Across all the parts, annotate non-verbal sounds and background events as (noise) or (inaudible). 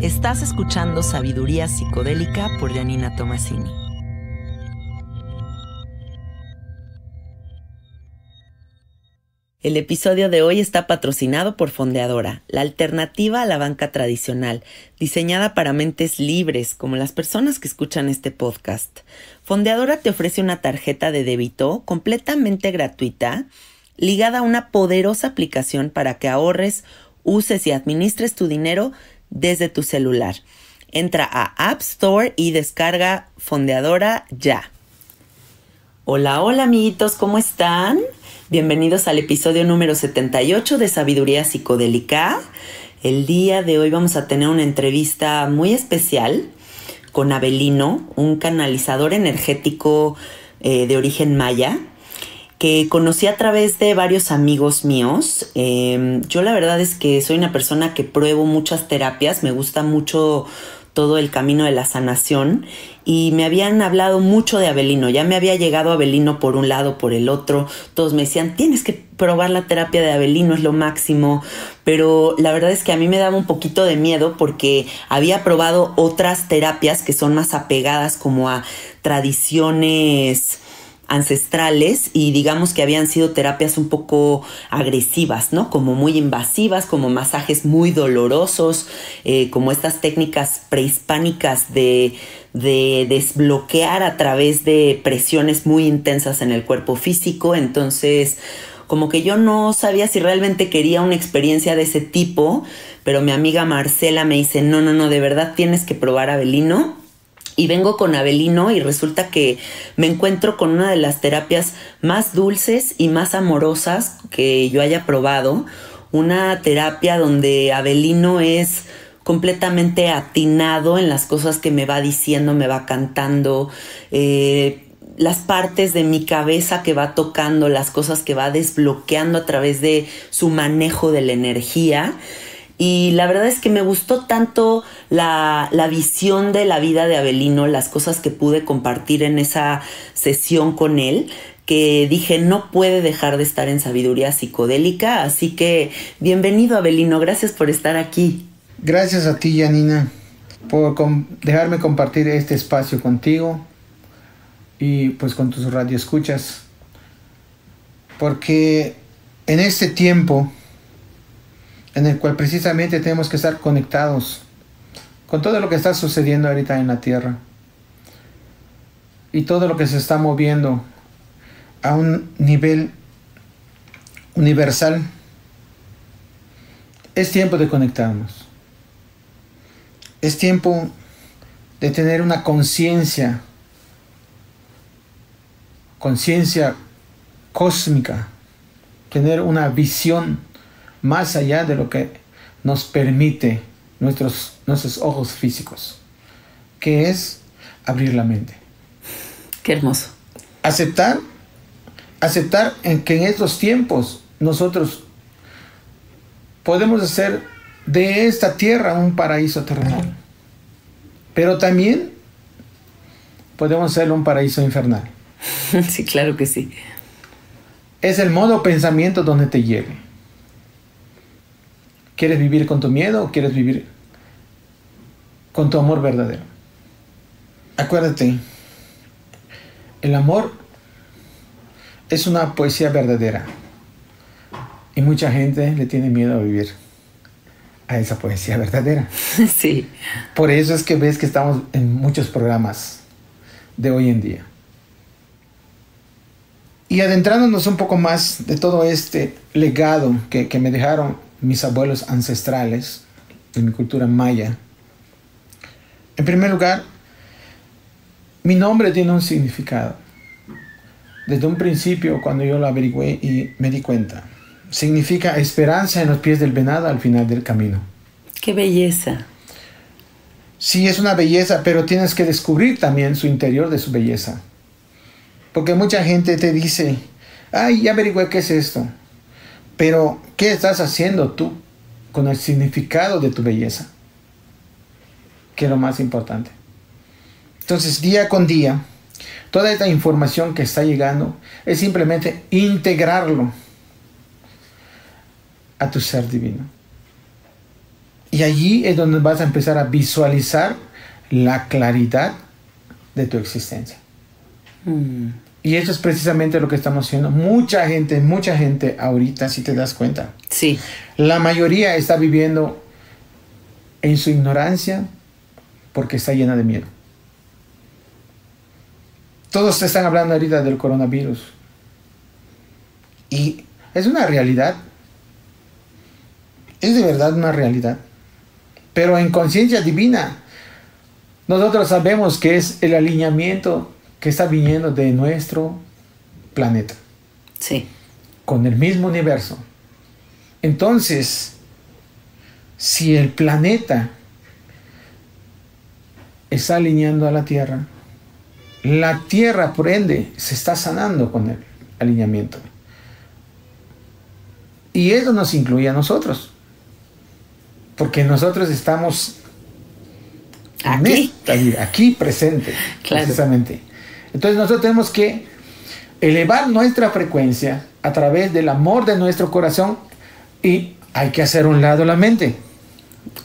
Estás escuchando Sabiduría Psicodélica por Janina Tomasini. El episodio de hoy está patrocinado por Fondeadora, la alternativa a la banca tradicional, diseñada para mentes libres, como las personas que escuchan este podcast. Fondeadora te ofrece una tarjeta de débito completamente gratuita, ligada a una poderosa aplicación para que ahorres, uses y administres tu dinero desde tu celular. Entra a App Store y descarga Fondeadora ya. Hola, hola amiguitos, ¿cómo están? Bienvenidos al episodio número 78 de Sabiduría Psicodélica. El día de hoy vamos a tener una entrevista muy especial con Abelino, un canalizador energético eh, de origen maya que conocí a través de varios amigos míos. Em, yo la verdad es que soy una persona que pruebo muchas terapias, me gusta mucho todo el camino de la sanación y me habían hablado mucho de Abelino, ya me había llegado Abelino por un lado, por el otro, todos me decían, tienes que probar la terapia de Abelino, es lo máximo, pero la verdad es que a mí me daba un poquito de miedo porque había probado otras terapias que son más apegadas como a tradiciones ancestrales y digamos que habían sido terapias un poco agresivas, ¿no? Como muy invasivas, como masajes muy dolorosos, eh, como estas técnicas prehispánicas de, de desbloquear a través de presiones muy intensas en el cuerpo físico. Entonces, como que yo no sabía si realmente quería una experiencia de ese tipo, pero mi amiga Marcela me dice, no, no, no, de verdad tienes que probar Abelino y vengo con Abelino y resulta que me encuentro con una de las terapias más dulces y más amorosas que yo haya probado. Una terapia donde Abelino es completamente atinado en las cosas que me va diciendo, me va cantando, eh, las partes de mi cabeza que va tocando, las cosas que va desbloqueando a través de su manejo de la energía. Y la verdad es que me gustó tanto la, visión de la vida de Abelino, las cosas que pude compartir en esa sesión con él, que dije no puede dejar de estar en sabiduría psicodélica. Así que bienvenido Abelino, gracias por estar aquí. Gracias a ti, Janina, por dejarme compartir este espacio contigo y pues con tus radioescuchas. Porque en este tiempo en el cual precisamente tenemos que estar conectados con todo lo que está sucediendo ahorita en la tierra y todo lo que se está moviendo a un nivel universal. Es tiempo de conectarnos. Es tiempo de tener una conciencia, conciencia cósmica, tener una visión más allá de lo que nos permite nuestros, nuestros ojos físicos, que es abrir la mente. Qué hermoso. Aceptar, aceptar en que en estos tiempos nosotros podemos hacer de esta tierra un paraíso terrenal, pero también podemos hacerlo un paraíso infernal. (laughs) Sí, claro que sí. Es el modo pensamiento donde te lleve. ¿Quieres vivir con tu miedo o quieres vivir con tu amor verdadero? Acuérdate, el amor es una poesía verdadera y mucha gente le tiene miedo a vivir a esa poesía verdadera. (laughs) Sí. Por eso es que ves que estamos en muchos programas de hoy en día. Y adentrándonos un poco más de todo este legado que, que me dejaron mis abuelos ancestrales de mi cultura maya. En primer lugar, mi nombre tiene un significado. Desde un principio, cuando yo lo averigüé y me di cuenta, significa esperanza en los pies del venado al final del camino. ¡Qué belleza! Sí, es una belleza, pero tienes que descubrir también su interior de su belleza. Porque mucha gente te dice, ay, ya averigüé qué es esto. Pero, ¿qué estás haciendo tú con el significado de tu belleza? Que es lo más importante. Entonces, día con día, toda esta información que está llegando es simplemente integrarlo a tu ser divino. Y allí es donde vas a empezar a visualizar la claridad de tu existencia. Mm. Y eso es precisamente lo que estamos haciendo. Mucha gente, mucha gente ahorita, si te das cuenta. Sí. La mayoría está viviendo en su ignorancia porque está llena de miedo. Todos te están hablando ahorita del coronavirus. Y es una realidad. Es de verdad una realidad. Pero en conciencia divina, nosotros sabemos que es el alineamiento que está viniendo de nuestro planeta, Sí. con el mismo universo. Entonces, si el planeta está alineando a la Tierra, la Tierra, por ende, se está sanando con el alineamiento. Y eso nos incluye a nosotros. Porque nosotros estamos en Aquí. esta vida, aquí presente, (laughs) Claro. precisamente. Entonces nosotros tenemos que elevar nuestra frecuencia a través del amor de nuestro corazón y hay que hacer un lado la mente.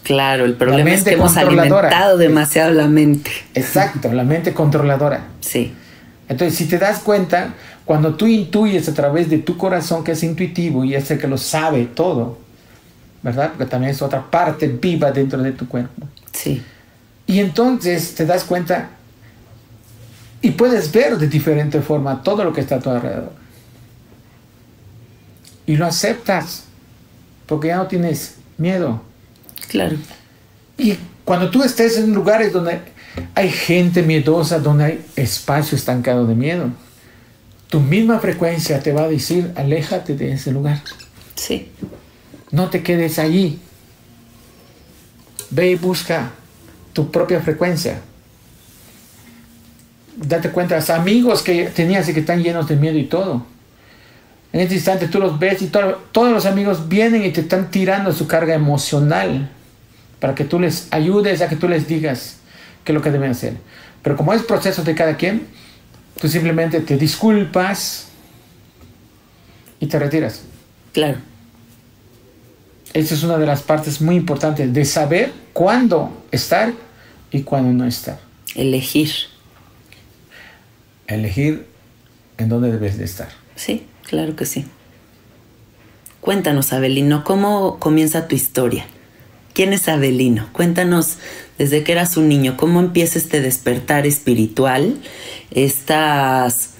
Claro, el problema es que hemos alimentado demasiado la mente. Exacto, la mente controladora. Sí. Entonces, si te das cuenta, cuando tú intuyes a través de tu corazón que es intuitivo y es el que lo sabe todo, ¿verdad? Porque también es otra parte viva dentro de tu cuerpo. Sí. Y entonces te das cuenta y puedes ver de diferente forma todo lo que está a tu alrededor. Y lo aceptas, porque ya no tienes miedo. Claro. Y cuando tú estés en lugares donde hay gente miedosa, donde hay espacio estancado de miedo, tu misma frecuencia te va a decir, aléjate de ese lugar. Sí. No te quedes allí. Ve y busca tu propia frecuencia. Date cuenta, los amigos que tenías y que están llenos de miedo y todo. En este instante tú los ves y todo- todos los amigos vienen y te están tirando su carga emocional para que tú les ayudes, a que tú les digas qué es lo que deben hacer. Pero como es proceso de cada quien, tú simplemente te disculpas y te retiras. Claro. Esa es una de las partes muy importantes de saber cuándo estar y cuándo no estar. Elegir. Elegir en dónde debes de estar. Sí, claro que sí. Cuéntanos, Abelino, ¿cómo comienza tu historia? ¿Quién es Abelino? Cuéntanos desde que eras un niño, ¿cómo empieza este despertar espiritual? Estas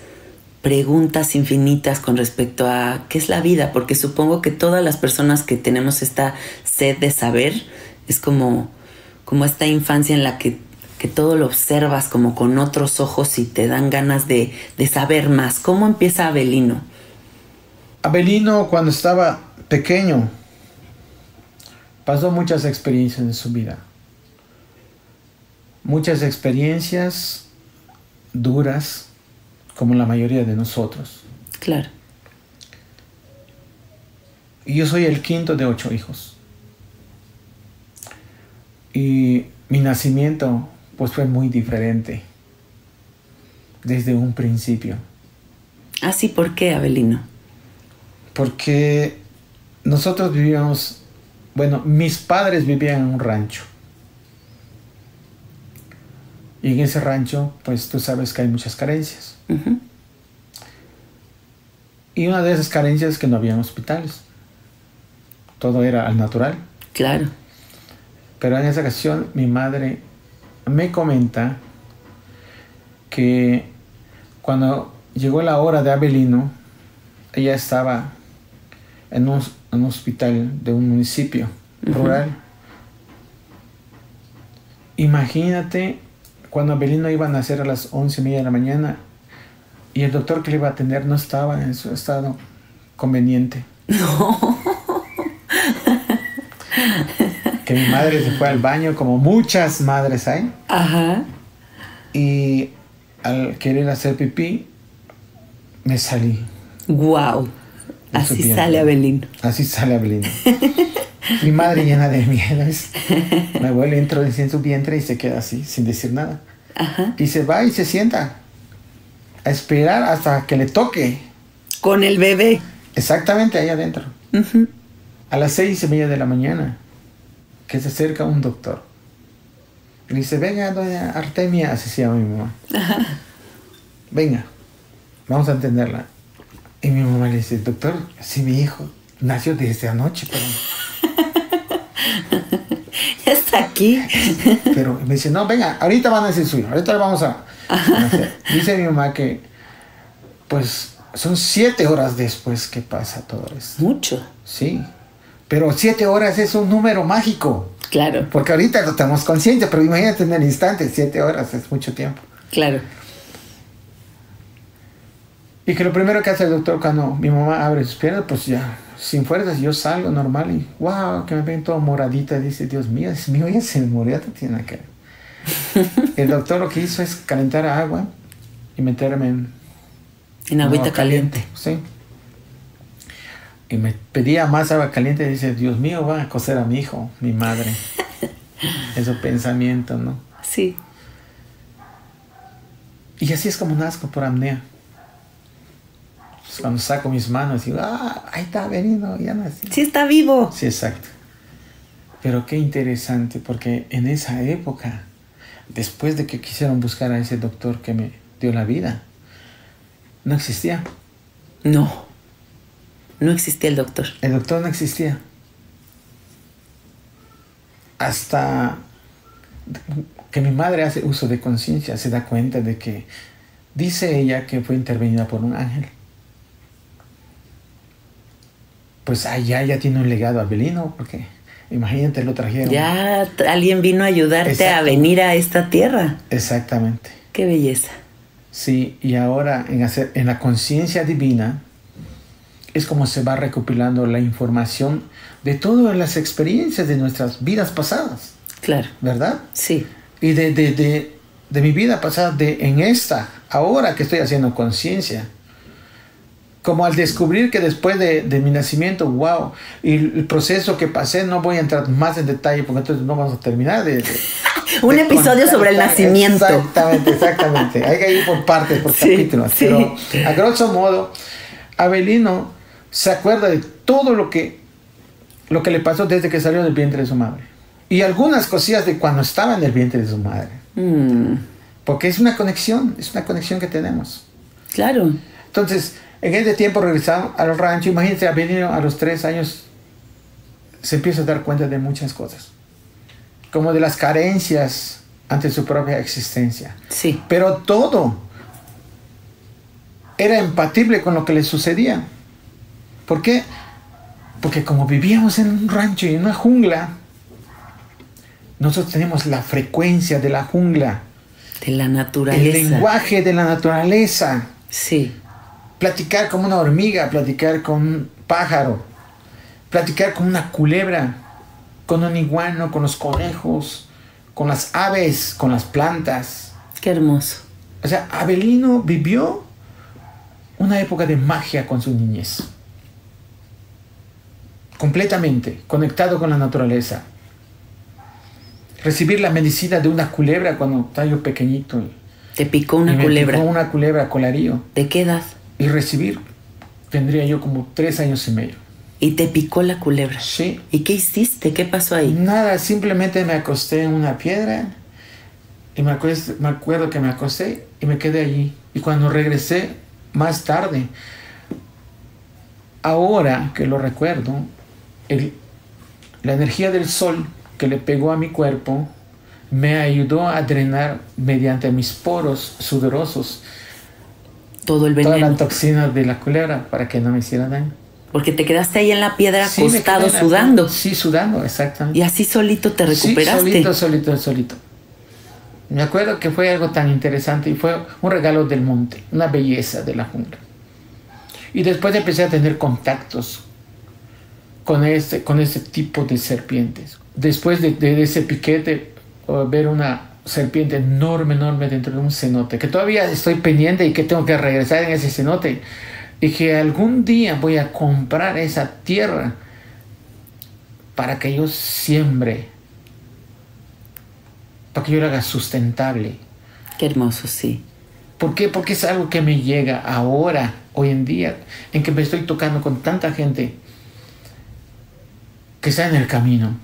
preguntas infinitas con respecto a qué es la vida, porque supongo que todas las personas que tenemos esta sed de saber es como, como esta infancia en la que, que todo lo observas como con otros ojos y te dan ganas de, de saber más. ¿Cómo empieza Abelino? Abelino cuando estaba pequeño pasó muchas experiencias en su vida. Muchas experiencias duras como la mayoría de nosotros. Claro, Y yo soy el quinto de ocho hijos. Y mi nacimiento pues fue muy diferente desde un principio. Ah, sí, ¿por qué, Abelino? Porque nosotros vivíamos, bueno, mis padres vivían en un rancho. Y en ese rancho, pues tú sabes que hay muchas carencias. Y una de esas carencias es que no había hospitales. Todo era al natural. Claro, Pero en esa ocasión mi madre me comenta que cuando llegó la hora de Abelino, ella estaba en un, en un hospital de un municipio rural. Imagínate cuando Abelino iba a nacer a las once y media de la mañana y el doctor que le iba a atender no estaba en su estado conveniente. (laughs) que mi madre se fue al baño, como muchas madres hay, ajá, y al querer hacer pipí, me salí. wow. Así sale Abelino. Así (laughs) sale Abelino. mi madre llena de miedo, es- me vuelve entró en su vientre y se queda así, sin decir nada. Ajá. Y se va y se sienta a esperar hasta que le toque, Con el bebé. exactamente ahí adentro, a las seis y media de la mañana. Que se acerca un doctor. Le dice, venga, doña Artemia, así se llama mi mamá. Venga, vamos a entenderla. Y mi mamá le dice, doctor, si mi hijo nació desde anoche, pero... (laughs) ya está aquí. pero me dice, no, venga, ahorita van a decir suyo, ahorita le vamos a, a hacer. Dice mi mamá que, pues, son siete horas después que pasa todo eso. Mucho. Sí, pero siete horas es un número mágico. Claro. Porque ahorita no estamos conscientes, pero imagínate en el instante, siete horas es mucho tiempo. Claro. Y que lo primero que hace el doctor cuando mi mamá abre sus piernas, pues ya, sin fuerzas, yo salgo normal y wow, que me ven todo moradita. Dice, Dios mío, es mío, ya se murió, tiene que (laughs) El doctor lo que hizo es calentar agua y meterme en, en agüita caliente. caliente. Sí. Y me pedía más agua caliente y dice, Dios mío, va a coser a mi hijo, mi madre. (laughs) Eso pensamiento, ¿no? Sí. Y así es como nazco por apnea. Pues cuando saco mis manos digo, ah, ahí está venido, ya nací. Sí está vivo. Sí, exacto. Pero qué interesante, porque en esa época, después de que quisieron buscar a ese doctor que me dio la vida, no existía. No. No existía el doctor. El doctor no existía. Hasta que mi madre hace uso de conciencia, se da cuenta de que dice ella que fue intervenida por un ángel. Pues allá ya tiene un legado abelino, porque imagínate lo trajeron. Ya alguien vino a ayudarte a venir a esta tierra. Exactamente. Qué belleza. Sí, y ahora en, hacer, en la conciencia divina es como se va recopilando la información de todas las experiencias de nuestras vidas pasadas. Claro. ¿Verdad? Sí. Y de, de, de, de mi vida pasada, de en esta, ahora que estoy haciendo conciencia, como al descubrir que después de, de, mi nacimiento, wow, y el proceso que pasé, no voy a entrar más en detalle porque entonces no vamos a terminar de... (laughs) Un episodio sobre el nacimiento. Exactamente, exactamente. Hay que ir por partes, por (laughs) sí, capítulos. Sí. Pero a grosso modo, Abelino se acuerda de todo lo que, lo que le pasó desde que salió del vientre de su madre. Y algunas cosillas de cuando estaba en el vientre de su madre. Mm. Porque es una conexión, es una conexión que tenemos. Claro. Entonces, en ese tiempo regresamos al rancho, imagínense, venido a los tres años, se empieza a dar cuenta de muchas cosas, como de las carencias ante su propia existencia. Sí. Pero todo era empatible con lo que le sucedía. ¿Por qué? Porque como vivíamos en un rancho y en una jungla, nosotros tenemos la frecuencia de la jungla. De la naturaleza. El lenguaje de la naturaleza. Sí platicar con una hormiga, platicar con un pájaro, platicar con una culebra, con un iguano, con los conejos, con las aves, con las plantas. Qué hermoso. O sea, Abelino vivió una época de magia con su niñez. Completamente conectado con la naturaleza. Recibir la medicina de una culebra cuando estaba yo pequeñito. Te picó una y me culebra. Picó una culebra colarío. ¿De qué edad? y recibir tendría yo como tres años y medio. ¿Y te picó la culebra? Sí. ¿Y qué hiciste? ¿Qué pasó ahí? Nada, simplemente me acosté en una piedra y me, me acuerdo que me acosté y me quedé allí. Y cuando regresé más tarde, ahora que lo recuerdo, el, la energía del sol que le pegó a mi cuerpo me ayudó a drenar mediante mis poros sudorosos todo el veneno. Toda la toxina de la culebra para que no me hiciera daño. Porque te quedaste ahí en la piedra sí, acostado sudando. Sí, sudando, exactamente. Y así solito te recuperaste. Sí, solito, solito, solito. Me acuerdo que fue algo tan interesante y fue un regalo del monte, una belleza de la jungla. Y después empecé a tener contactos con este, con este tipo de serpientes. Después de, de ese piquete, ver una serpiente enorme, enorme dentro de un cenote, que todavía estoy pendiente y que tengo que regresar en ese cenote, y que algún día voy a comprar esa tierra para que yo siembre, para que yo la haga sustentable. Qué hermoso, sí. ¿Por qué? Porque es algo que me llega ahora, hoy en día, en que me estoy tocando con tanta gente que está en el camino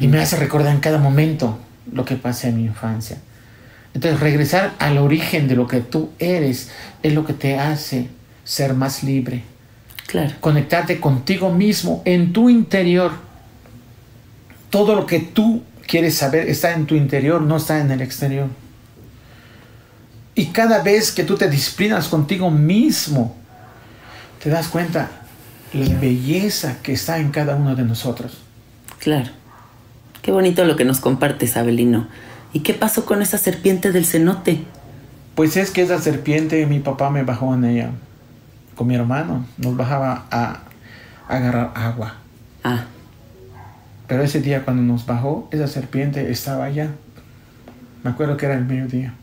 y me hace recordar en cada momento lo que pasé en mi infancia. Entonces, regresar al origen de lo que tú eres es lo que te hace ser más libre. Claro. Conectarte contigo mismo en tu interior. Todo lo que tú quieres saber está en tu interior, no está en el exterior. Y cada vez que tú te disciplinas contigo mismo, te das cuenta la belleza que está en cada uno de nosotros. Claro. Qué bonito lo que nos compartes, Abelino. ¿Y qué pasó con esa serpiente del cenote? Pues es que esa serpiente mi papá me bajó en ella con mi hermano. Nos bajaba a, agarrar agua. Ah. Pero ese día cuando nos bajó, esa serpiente estaba allá. Me acuerdo que era el mediodía.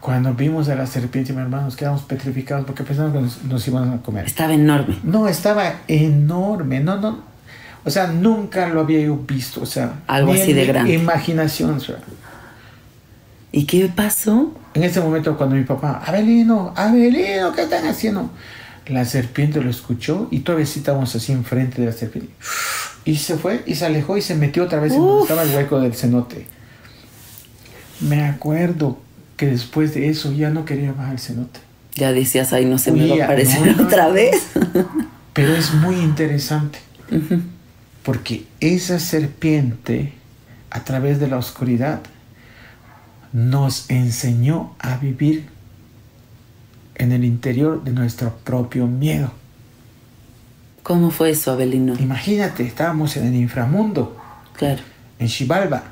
Cuando vimos a la serpiente, mi hermano, nos quedamos petrificados porque pensamos que nos, nos iban a comer. Estaba enorme. No, estaba enorme. No, no. O sea, nunca lo había yo visto. O sea, Algo así en de grande. Imaginación. o sea. ¿Y qué pasó? En ese momento, cuando mi papá, Abelino, Abelino, ¿qué están haciendo? La serpiente lo escuchó y todavía sí estábamos así enfrente de la serpiente. Y se fue y se alejó y se metió otra vez en donde Uf. estaba el hueco del cenote. Me acuerdo que después de eso ya no quería bajar el cenote. Ya decías, ay, no se me va a aparecer no, otra vez. Pero es muy interesante porque esa serpiente, a través de la oscuridad, nos enseñó a vivir en el interior de nuestro propio miedo. ¿Cómo fue eso, Abelino? Imagínate, estábamos en el inframundo, Claro. en Xibalba.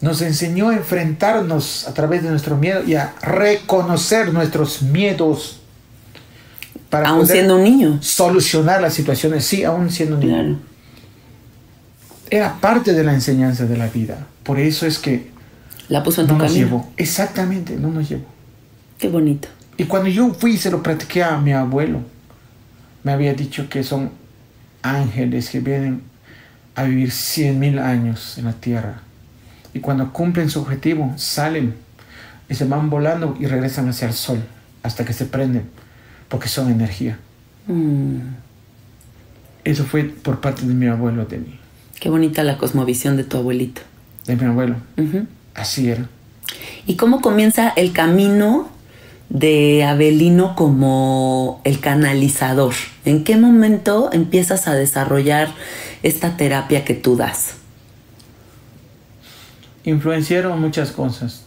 Nos enseñó a enfrentarnos a través de nuestro miedo y a reconocer nuestros miedos para Aún poder siendo un niño. solucionar las situaciones, sí, aún siendo un niño. Claro. Era parte de la enseñanza de la vida. Por eso es que La puso en no tu nos camino. llevó. Exactamente, no nos llevó. Qué bonito. Y cuando yo fui y se lo practiqué a mi abuelo, me había dicho que son ángeles que vienen a vivir cien mil años en la tierra. Y cuando cumplen su objetivo, salen y se van volando y regresan hacia el sol hasta que se prenden, porque son energía. Mm, Eso fue por parte de mi abuelo, de mí, qué bonita la cosmovisión de tu abuelito. de mi abuelo. Así era. ¿Y cómo comienza el camino de Abelino como el canalizador? ¿En qué momento empiezas a desarrollar esta terapia que tú das? Influenciaron muchas cosas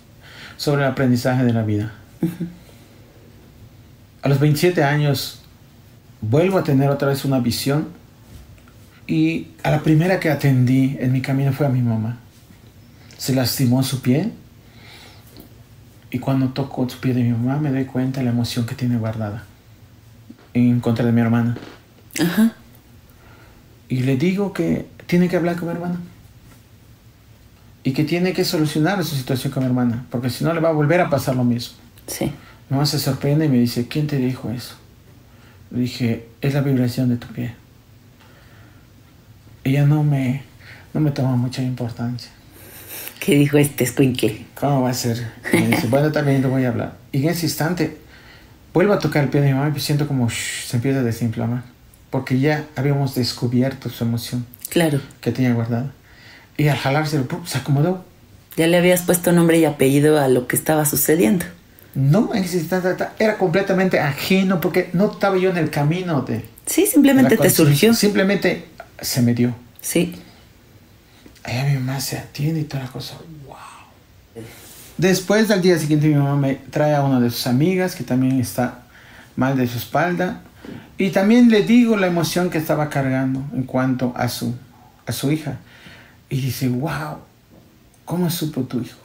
sobre el aprendizaje de la vida. A los 27 años vuelvo a tener otra vez una visión y a la primera que atendí en mi camino fue a mi mamá. Se lastimó su pie y cuando toco su pie de mi mamá me doy cuenta de la emoción que tiene guardada en contra de mi hermana. Ajá. Y le digo que tiene que hablar con mi hermana. Y que tiene que solucionar su situación con mi hermana. Porque si no le va a volver a pasar lo mismo. Sí. Mi mamá se sorprende y me dice, ¿quién te dijo eso? Le dije, es la vibración de tu pie. Ella no me, no me toma mucha importancia. ¿Qué dijo este escuincle? ¿Cómo va a ser? Me dice, bueno, también lo voy a hablar. Y en ese instante, vuelvo a tocar el pie de mi mamá y siento como shh, se empieza a desinflamar. Porque ya habíamos descubierto su emoción Claro. que tenía guardada. Y al jalárselo, ¡pum! se acomodó. Ya le habías puesto nombre y apellido a lo que estaba sucediendo. No, en ese instante era completamente ajeno porque no estaba yo en el camino de... Sí, simplemente te surgió. Simplemente se me dio. Sí. Allá mi mamá se atiende y toda la cosa. ¡Wow! Después del día siguiente mi mamá me trae a una de sus amigas que también está mal de su espalda. Y también le digo la emoción que estaba cargando en cuanto a su, a su hija. Y dice, wow, ¿cómo supo tu hijo?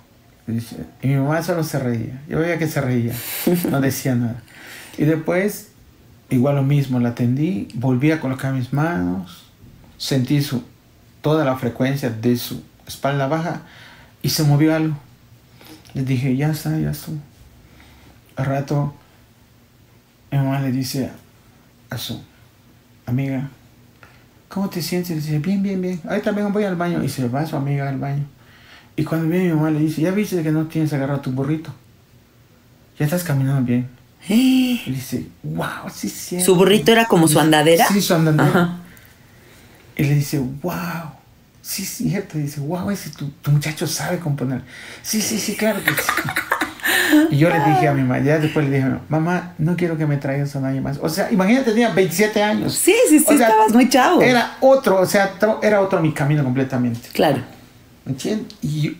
Y, dice- y mi mamá solo se reía. Yo veía que se reía, (laughs) no decía nada. Y después, igual lo mismo, la atendí, volví a colocar mis manos, sentí su, toda la frecuencia de su espalda baja y se movió algo. Le dije, ya está, ya está. Al rato, mi mamá le dice a su amiga, ¿cómo te sientes? Le dice, bien, bien, bien. Ahí también voy al baño. Y se va su amiga al baño. Y cuando viene mi mamá le dice, ya viste que no tienes agarrado tu burrito. Ya estás caminando bien. Y dice, wow, sí, sí. ¿Su burrito era como su andadera? Sí, su andadera. Ajá. Y le dice, wow, sí es cierto. Y dice, wow, ese tu, tu muchacho sabe componer. Sí, sí, sí, claro que sí. (laughs) Y yo le dije a mi mamá, ya después le dije, mamá, no quiero que me traigas a nadie más. O sea, imagínate, tenía 27 años. Sí, sí, sí, O sea, estabas muy chavo. Era otro, o sea, era otro mi camino completamente. Claro. ¿Entiendes? Y,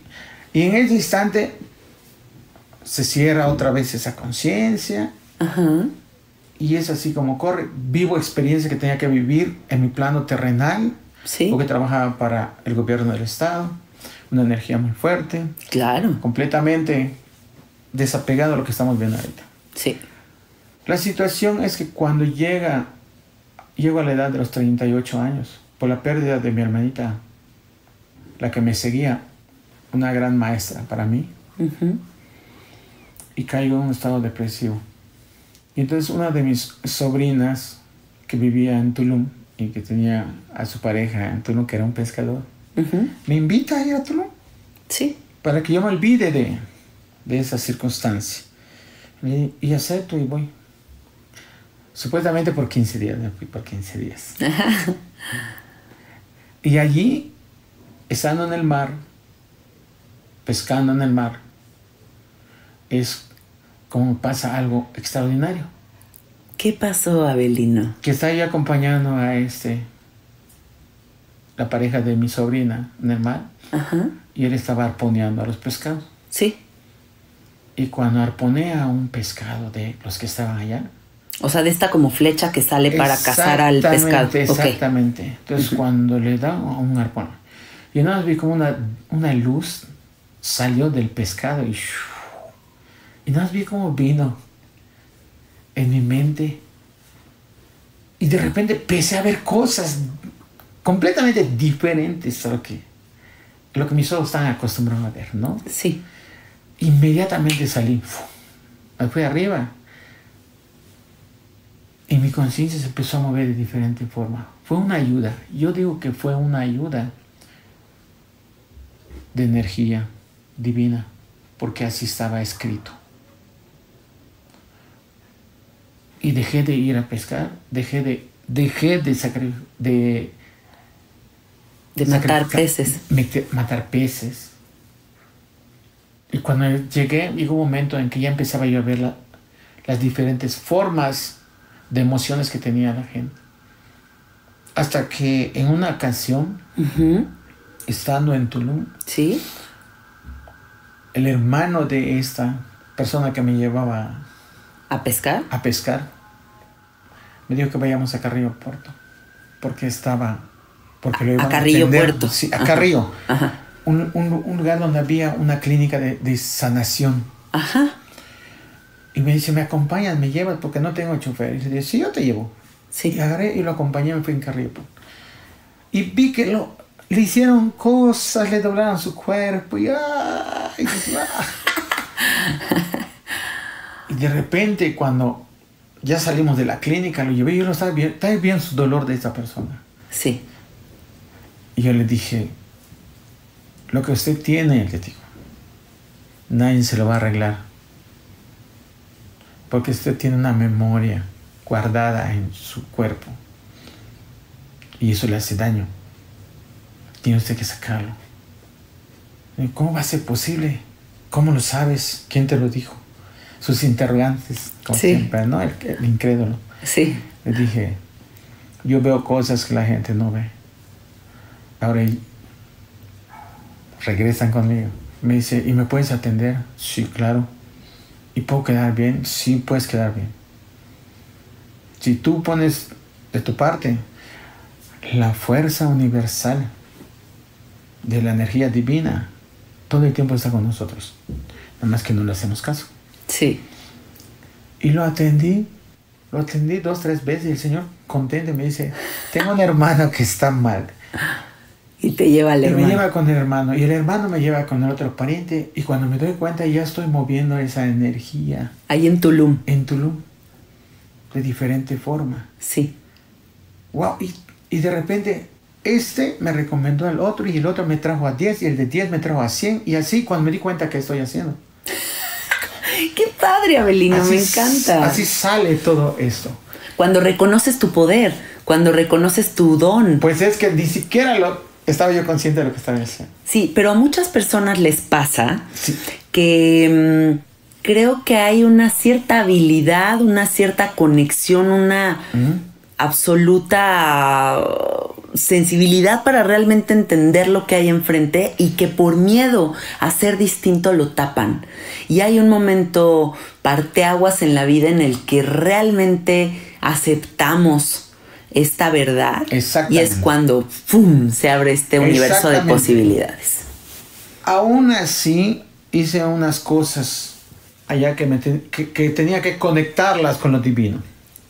y en ese instante se cierra otra vez esa conciencia Ajá. y es así como corre. Vivo experiencia que tenía que vivir en mi plano terrenal, Sí. porque trabajaba para el gobierno del estado, una energía muy fuerte, Claro. completamente desapegado a lo que estamos viendo ahorita. Sí. La situación es que cuando llega, llego a la edad de los 38 años, por la pérdida de mi hermanita, la que me seguía, una gran maestra para mí, y caigo en un estado depresivo. Y entonces una de mis sobrinas, que vivía en Tulum y que tenía a su pareja en Tulum, que era un pescador, me invita a ir a Tulum Sí. para que yo me olvide de, de esa circunstancia. Y, y acepto y voy. Supuestamente por 15 días, me fui por 15 días. (laughs) Y allí, estando en el mar, pescando en el mar, es como pasa algo extraordinario. ¿Qué pasó, Abelino? Que está ahí acompañando a este, la pareja de mi sobrina en el mar, Ajá. y él estaba arponeando a los pescados. Sí. Y cuando arponea un pescado de los que estaban allá, O sea, de esta como flecha que sale para cazar al pescado. Exactamente, Ok. Exactamente. Entonces, cuando le da a un arpón, yo nada más vi como una, una luz salió del pescado y, y nada más vi como vino en mi mente. Y de repente empecé a ver cosas completamente diferentes a lo que, lo que mis ojos están acostumbrados a ver, ¿no? Sí. Inmediatamente salí. Me fui arriba. Y mi conciencia se empezó a mover de diferente forma. Fue una ayuda. Yo digo que fue una ayuda de energía divina, porque así estaba escrito. Y dejé de ir a pescar, dejé de, dejé de, sacri- de De matar peces. matar peces. Y cuando llegué, llegó un momento en que ya empezaba yo a ver la- las diferentes formas de emociones que tenía la gente. Hasta que en una ocasión, Ujú. estando en Tulum, Sí. el hermano de esta persona que me llevaba ¿A pescar? a pescar me dijo que vayamos a Carrillo Puerto. Porque estaba. Porque lo A- a iban Carrillo atender. Puerto. Sí, a Ajá. Carrillo. Ajá. Un, un- un lugar donde había una clínica de, de sanación. Ajá. Y me dice, ¿me acompañas? ¿Me llevas? Porque no tengo chofer. Y le dije, sí, yo te llevo. Sí. Y agarré y lo acompañé, me fui en Puerto. Y vi que lo, le hicieron cosas, le doblaron su cuerpo. Y, ¡ay! (laughs) y de repente, cuando ya salimos de la clínica, lo llevé, yo no estaba bien, estaba bien su dolor de esta persona. Sí. Y yo le dije, lo que usted tiene, le digo, nadie se lo va a arreglar. Porque usted tiene una memoria guardada en su cuerpo. Y eso le hace daño. Tiene usted que sacarlo. ¿Cómo va a ser posible? ¿Cómo lo sabes? ¿Quién te lo dijo? Sus interrogantes, como Sí. siempre, ¿no? El, el incrédulo. Sí. Le dije, yo veo cosas que la gente no ve. Ahora regresan conmigo. Me dice, ¿y me puedes atender? Sí, claro. ¿Y puedo quedar bien? Sí, puedes quedar bien. Si tú pones de tu parte la fuerza universal de la energía divina, todo el tiempo está con nosotros. Nada más que no le hacemos caso. Sí. Y lo atendí, lo atendí dos, tres veces y el Señor contento me dice, tengo un hermano que está mal. Y te lleva al Y me hermano. lleva con el hermano y el hermano me lleva con el otro pariente y cuando me doy cuenta ya estoy moviendo esa energía Ahí en Tulum. en Tulum de diferente forma. Sí. Wow, y, y de repente este me recomendó al otro y el otro me trajo a 10 y el de 10 me trajo a 100 y así cuando me di cuenta que estoy haciendo. (laughs) Qué padre, Abelino, Así me encanta. Así sale todo esto. Cuando reconoces tu poder, cuando reconoces tu don. Pues es que ni siquiera lo estaba yo consciente de lo que estaba haciendo. Sí, pero a muchas personas les pasa que mm, creo que hay una cierta habilidad, una cierta conexión, una absoluta sensibilidad para realmente entender lo que hay enfrente y que por miedo a ser distinto lo tapan. Y hay un momento parteaguas en la vida en el que realmente aceptamos esta verdad y es cuando ¡pum! se abre este universo de posibilidades. Aún así hice unas cosas allá que, que, tenía que conectarlas con lo divino.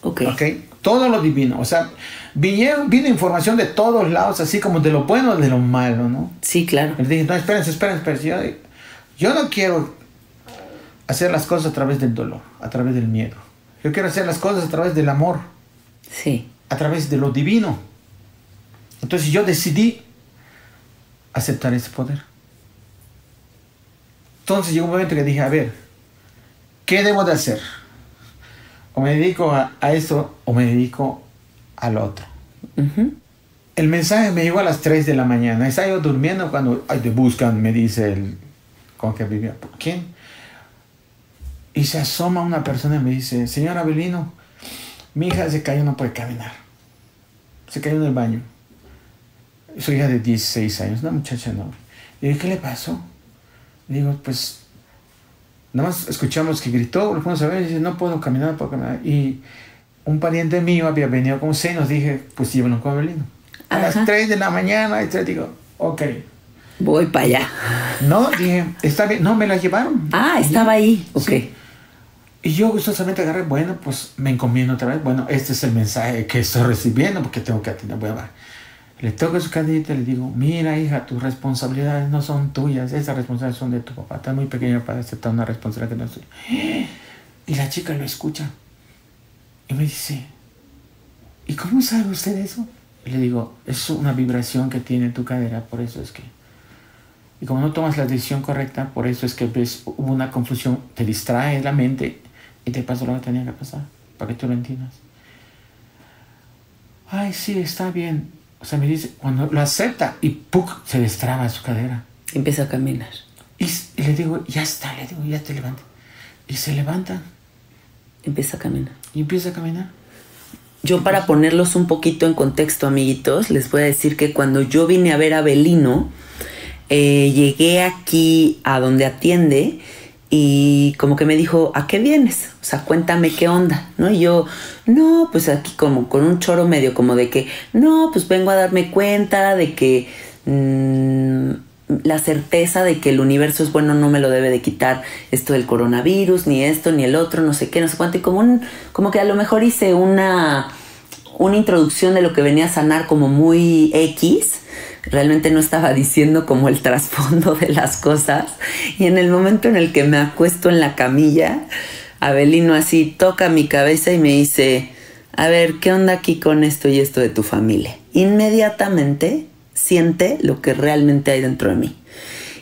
Ok. okay? Todo lo divino. O sea, vino, vino información de todos lados, así como de lo bueno y de lo malo, ¿no? Sí, claro. Le dije, no, espérense, espérense, espérense. Yo, yo no quiero hacer las cosas a través del dolor, a través del miedo. Yo quiero hacer las cosas a través del amor. Sí. A través de lo divino. Entonces yo decidí aceptar ese poder. Entonces llegó un momento que dije, a ver, ¿qué debo de hacer? O me dedico a, a esto o me dedico al otro. El mensaje me llegó a las 3 de la mañana. Estaba yo durmiendo cuando ay, te buscan, me dice el con que vivía. ¿Quién? Y se asoma una persona y me dice, señor Abelino, mi hija se cayó, no puede caminar. Se cayó en el baño. Su hija de 16 años, una muchacha no. Y dije, ¿qué le pasó? Le digo, pues, nada más escuchamos que gritó, lo fuimos a ver y dice, no puedo caminar, no puedo caminar. Y un pariente mío había venido con nos dije, pues llévenlo con Abelino. A las 3 de la mañana, y te digo, ok. Voy para allá. No, dije, está bien, no, me la llevaron. Ah, estaba ahí, ok. Y yo gustosamente agarré, bueno, pues me encomiendo otra vez. Bueno, este es el mensaje que estoy recibiendo porque tengo que atender. Bueno, le toco su cadita y le digo, mira hija, tus responsabilidades no son tuyas, esas responsabilidades son de tu papá. Estás muy pequeño para aceptar una responsabilidad que no es tuya. Y la chica lo escucha y me dice, ¿y cómo sabe usted eso? Y le digo, es una vibración que tiene tu cadera, por eso es que... Y como no tomas la decisión correcta, por eso es que ves, hubo una confusión, te distrae la mente y te pasa lo que tenía que pasar, para que tú lo entiendas. Ay, sí, está bien. O sea, me dice, cuando lo acepta y ¡puc! se destraba su cadera. Empieza a caminar. Y, le digo, ya está, le digo, ya te levanta. Y se levanta. Empieza a caminar. Y empieza a caminar. Yo para ponerlos un poquito en contexto, amiguitos, les voy a decir que cuando yo vine a ver a Belino, eh, llegué aquí a donde atiende y como que me dijo, ¿a qué vienes? O sea, cuéntame qué onda, ¿no? Y yo, no, pues aquí como con un choro medio como de que, no, pues vengo a darme cuenta de que mm, la certeza de que el universo es bueno no me lo debe de quitar esto del coronavirus, ni esto, ni el otro, no sé qué, no sé cuánto. Y como, un, como que a lo mejor hice una, una introducción de lo que venía a sanar como muy X realmente no estaba diciendo como el trasfondo de las cosas. Y en el momento en el que me acuesto en la camilla, Abelino así toca mi cabeza y me dice, a ver, ¿qué onda aquí con esto y esto de tu familia? Inmediatamente siente lo que realmente hay dentro de mí.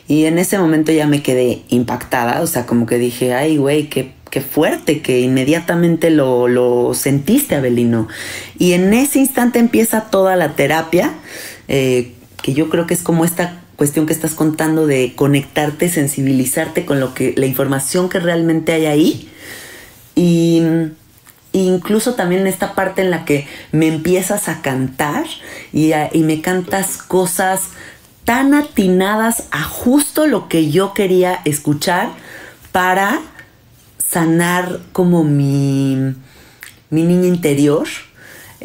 Y en ese momento ya me quedé impactada, o sea, como que dije, ay, güey, qué, qué fuerte, que inmediatamente lo, lo sentiste, Abelino. Y en ese instante empieza toda la terapia. Eh, que yo creo que es como esta cuestión que estás contando de conectarte, sensibilizarte con lo que la información que realmente hay ahí. Y incluso también esta parte en la que me empiezas a cantar y, y me cantas cosas tan atinadas a justo lo que yo quería escuchar para sanar como mi, mi niña interior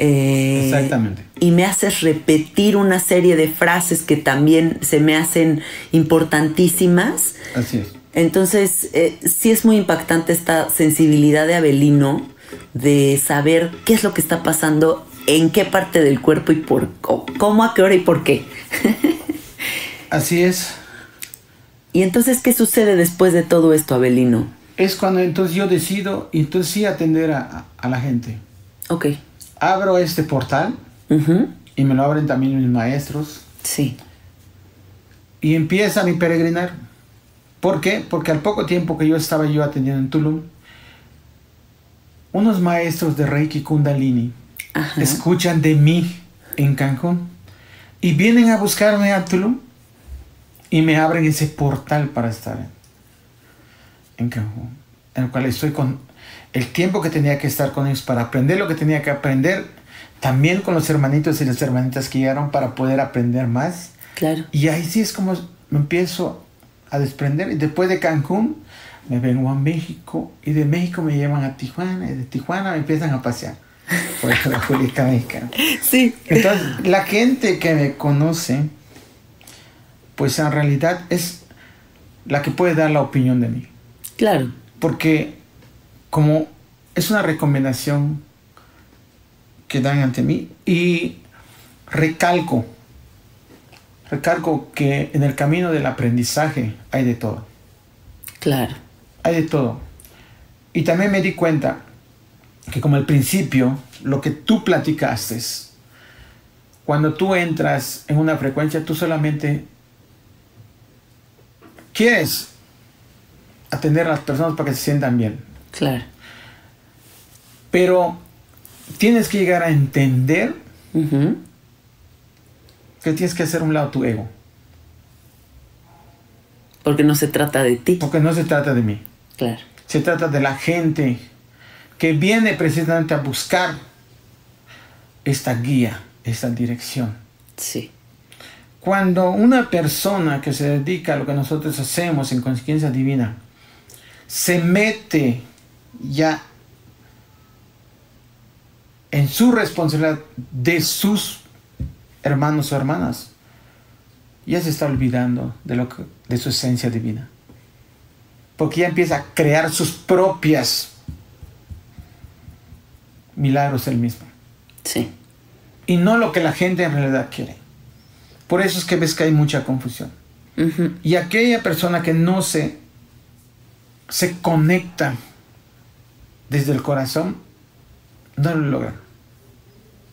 eh, Exactamente. Y me haces repetir una serie de frases que también se me hacen importantísimas. Así es. Entonces, eh, sí es muy impactante esta sensibilidad de Abelino de saber qué es lo que está pasando, en qué parte del cuerpo y por cómo, a qué hora y por qué. (laughs) Así es. ¿Y entonces qué sucede después de todo esto, Abelino? Es cuando entonces yo decido, entonces sí atender a, a la gente. Ok abro este portal y me lo abren también mis maestros. Sí. Y empieza mi peregrinar. ¿Por qué? Porque al poco tiempo que yo estaba yo atendiendo en Tulum, unos maestros de Reiki Kundalini escuchan de mí en Cancún y vienen a buscarme a Tulum y me abren ese portal para estar en Cancún, en el cual estoy con el tiempo que tenía que estar con ellos para aprender lo que tenía que aprender, también con los hermanitos y las hermanitas que llegaron para poder aprender más. Claro. Y ahí sí es como me empiezo a desprender. Y después de Cancún, me vengo a México y de México me llevan a Tijuana y de Tijuana me empiezan a pasear por la (laughs) República Mexicana. Sí. Entonces, la gente que me conoce, pues en realidad es la que puede dar la opinión de mí. Claro. Porque como es una recomendación que dan ante mí y recalco, recalco que en el camino del aprendizaje hay de todo. Claro. Hay de todo. Y también me di cuenta que como al principio, lo que tú platicaste, cuando tú entras en una frecuencia, tú solamente quieres atender a las personas para que se sientan bien. Claro. Pero tienes que llegar a entender que tienes que hacer un lado tu ego. Porque no se trata de ti. Porque no se trata de mí. Claro. Se trata de la gente que viene precisamente a buscar esta guía, esta dirección. Sí. Cuando una persona que se dedica a lo que nosotros hacemos en conciencia divina se mete ya en su responsabilidad de sus hermanos o hermanas, ya se está olvidando de, lo que, de su esencia divina. Porque ya empieza a crear sus propias milagros él mismo. Sí. Y no lo que la gente en realidad quiere. Por eso es que ves que hay mucha confusión. Y aquella persona que no se, se conecta desde el corazón, no lo logra.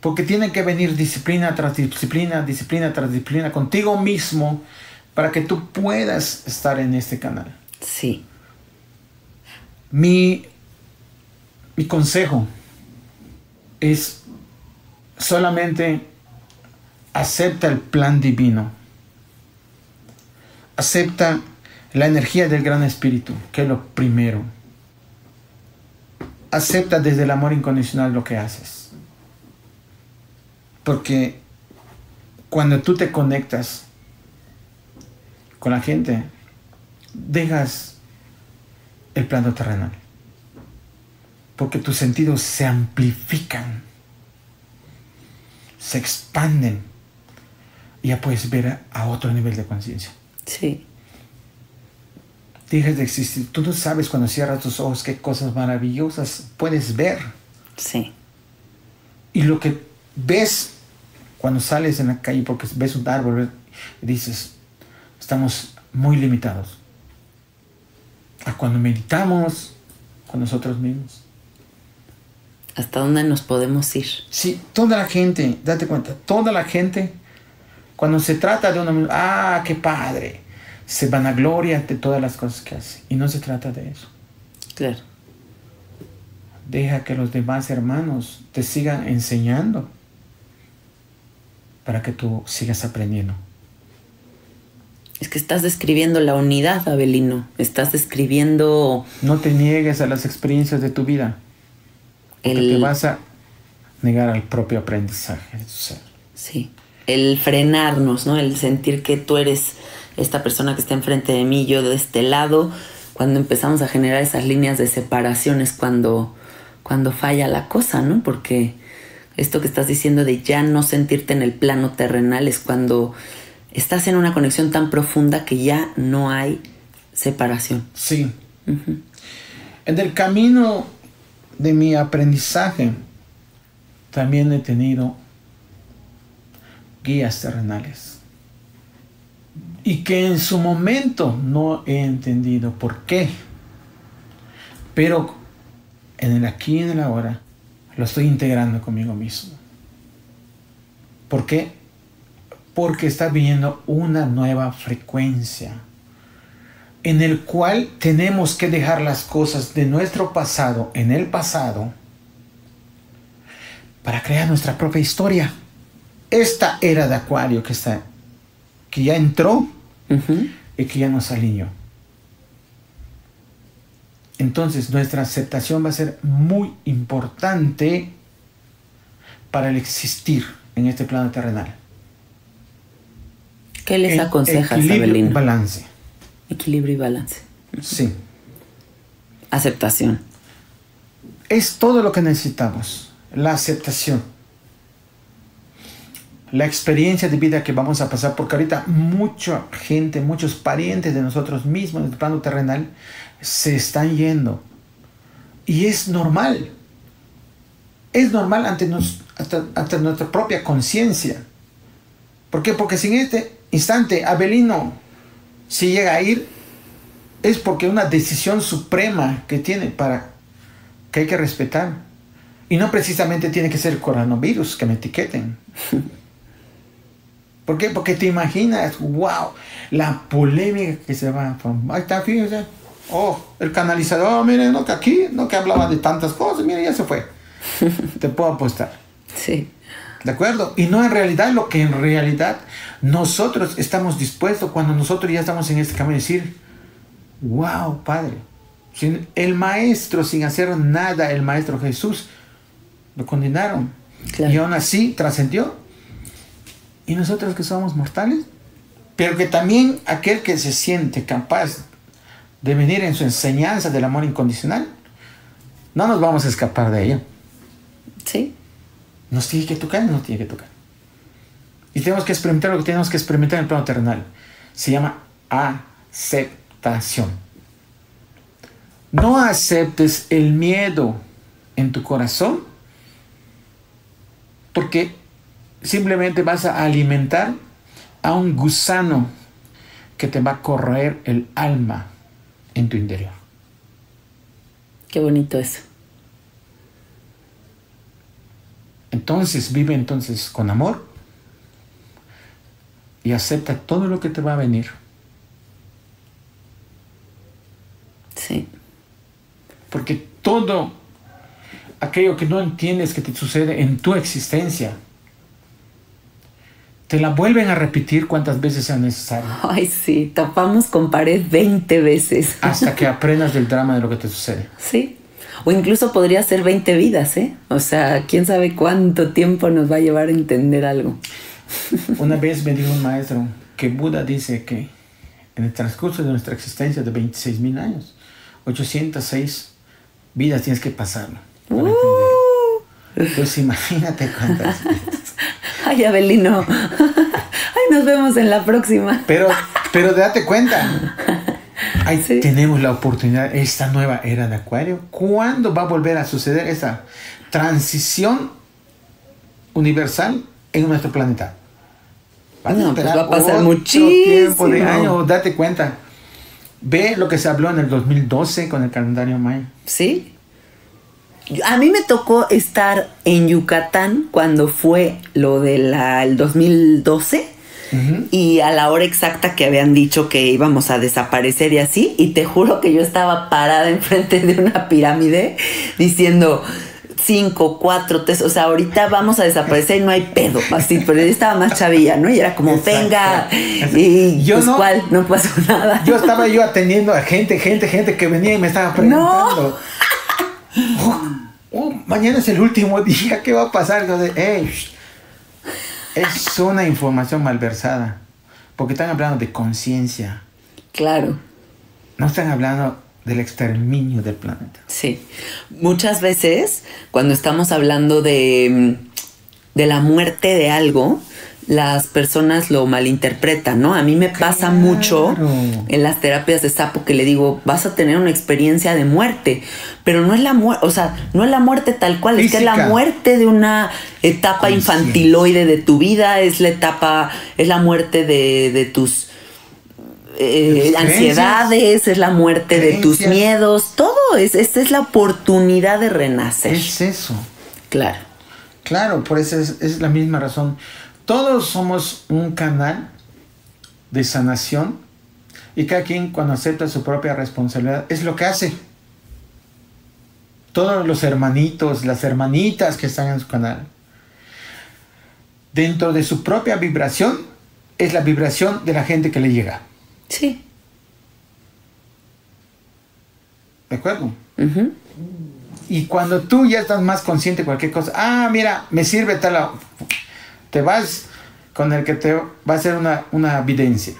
Porque tiene que venir disciplina tras disciplina, disciplina tras disciplina contigo mismo para que tú puedas estar en este canal. Sí. Mi, mi consejo es solamente acepta el plan divino. Acepta la energía del gran espíritu, que es lo primero. Acepta desde el amor incondicional lo que haces. Porque cuando tú te conectas con la gente, dejas el plano terrenal. Porque tus sentidos se amplifican, se expanden y ya puedes ver a, otro nivel de conciencia. Sí. Dejas de existir. Tú no sabes cuando cierras tus ojos qué cosas maravillosas puedes ver. Sí. Y lo que ves cuando sales en la calle porque ves un árbol y dices, estamos muy limitados. A cuando meditamos con nosotros mismos. ¿Hasta dónde nos podemos ir? Sí, toda la gente, date cuenta, toda la gente, cuando se trata de una... Ah, qué padre. Se vanagloria de todas las cosas que hace. Y no se trata de eso. Claro. Deja que los demás hermanos te sigan enseñando para que tú sigas aprendiendo. Es que estás describiendo la unidad, Abelino. Estás describiendo... No te niegues a las experiencias de tu vida. El... Te vas a negar al propio aprendizaje de tu ser. Sí. El frenarnos, ¿no? El sentir que tú eres esta persona que está enfrente de mí, yo de este lado. Cuando empezamos a generar esas líneas de separación es cuando, cuando falla la cosa, ¿no? Porque esto que estás diciendo de ya no sentirte en el plano terrenal es cuando estás en una conexión tan profunda que ya no hay separación. Sí. En el camino de mi aprendizaje también he tenido guías terrenales. Y que en su momento no he entendido por qué. Pero en el aquí y en el ahora lo estoy integrando conmigo mismo. ¿Por qué? Porque está viniendo una nueva frecuencia en el cual tenemos que dejar las cosas de nuestro pasado en el pasado para crear nuestra propia historia. Esta era de Acuario que está, que ya entró y que ya nos alineó. Entonces nuestra aceptación va a ser muy importante para el existir en este plano terrenal. ¿Qué les aconsejas, Equilibrio y balance. Equilibrio y balance. Sí. Aceptación. Es todo lo que necesitamos. La aceptación. La experiencia de vida que vamos a pasar, porque ahorita mucha gente, muchos parientes de nosotros mismos en el plano terrenal se están yendo. Y es normal. Es normal ante, ante nuestra propia conciencia. ¿Por qué? Porque si este instante Abelino si llega a ir, es porque una decisión suprema que tiene para que hay que respetar. Y no precisamente tiene que ser coronavirus que me etiqueten. (laughs) ¿Por qué? Porque te imaginas, wow, la polémica que se va a formar. Ahí está, fíjense. Oh, el canalizador, miren, no que aquí, no que hablaba de tantas cosas, miren, ya se fue. (laughs) te puedo apostar. Sí. ¿De acuerdo? Y no en realidad lo que en realidad nosotros estamos dispuestos cuando nosotros ya estamos en este camino, decir, wow, Padre, sin el maestro, sin hacer nada, el maestro Jesús, lo condenaron. Y aún así trascendió. Y nosotros que somos mortales, pero que también aquel que se siente capaz de venir en su enseñanza del amor incondicional, no nos vamos a escapar de ella. Sí. Nos tiene que tocar, nos tiene que tocar. Y tenemos que experimentar lo que tenemos que experimentar en el plano terrenal. Se llama aceptación. No aceptes el miedo en tu corazón porque simplemente vas a alimentar a un gusano que te va a corroer el alma en tu interior. Qué bonito eso. Entonces vive entonces con amor y acepta todo lo que te va a venir. Sí. Porque todo aquello que no entiendes que te sucede en tu existencia, te la vuelven a repetir cuantas veces sea necesario. (laughs) Ay, sí, tapamos con pared 20 veces. Hasta que (laughs) aprendas del drama de lo que te sucede. Sí. O incluso podría ser 20 vidas, ¿eh? O sea, quién sabe cuánto tiempo nos va a llevar a entender algo. (laughs) Una vez me dijo un maestro que Buda dice que en el transcurso de nuestra existencia de 26 mil años, 806 vidas tienes que pasarlo. Uh. Pues imagínate cuántas. (laughs) Ay, Abelino. (laughs) Ay, nos vemos en la próxima. Pero, pero date cuenta. (laughs) Ahí tenemos la oportunidad, esta nueva era de Acuario. ¿Cuándo va a volver a suceder esa transición universal en nuestro planeta? no, pues va a pasar muchísimo tiempo de años, date cuenta. Ve lo que se habló en el 2012 con el calendario maya. Sí. A mí me tocó estar en Yucatán cuando fue lo del 2012 y a la hora exacta que habían dicho que íbamos a desaparecer y así, y te juro que yo estaba parada (laughs) enfrente de una pirámide diciendo, cinco, cuatro, tres, o sea, ahorita vamos a desaparecer y no hay pedo, así, pero yo estaba más chavilla, ¿no? Y era como, venga, y yo pues, no, ¿cuál? No pasó nada. Yo estaba yo (laughs) atendiendo a gente, gente, gente que venía y me estaba preguntando. Oh, oh, mañana es el último (laughs) día, ¿qué va a pasar? Yo de, es una información malversada, porque están hablando de conciencia. Claro. No están hablando del exterminio del planeta. Sí. Muchas veces, cuando estamos hablando de, de la muerte de algo, las personas lo malinterpretan, ¿no? A mí me pasa mucho en las terapias de sapo que le digo, vas a tener una experiencia de muerte, pero no es la muerte, o sea, no es la muerte tal cual, es que es la muerte de una etapa infantiloide de tu vida, es la etapa, es la muerte de, tus eh, ansiedades, es la muerte de tus miedos, todo es, esta es la oportunidad de renacer. Es eso. Claro. Claro, por eso es la misma razón todos somos un canal de sanación y cada quien cuando acepta su propia responsabilidad es lo que hace. Todos los hermanitos, las hermanitas que están en su canal, dentro de su propia vibración es la vibración de la gente que le llega. Sí. ¿De acuerdo? Y cuando tú ya estás más consciente de cualquier cosa, ah, mira, me sirve tal, te vas con el que te va a hacer una, una evidencia.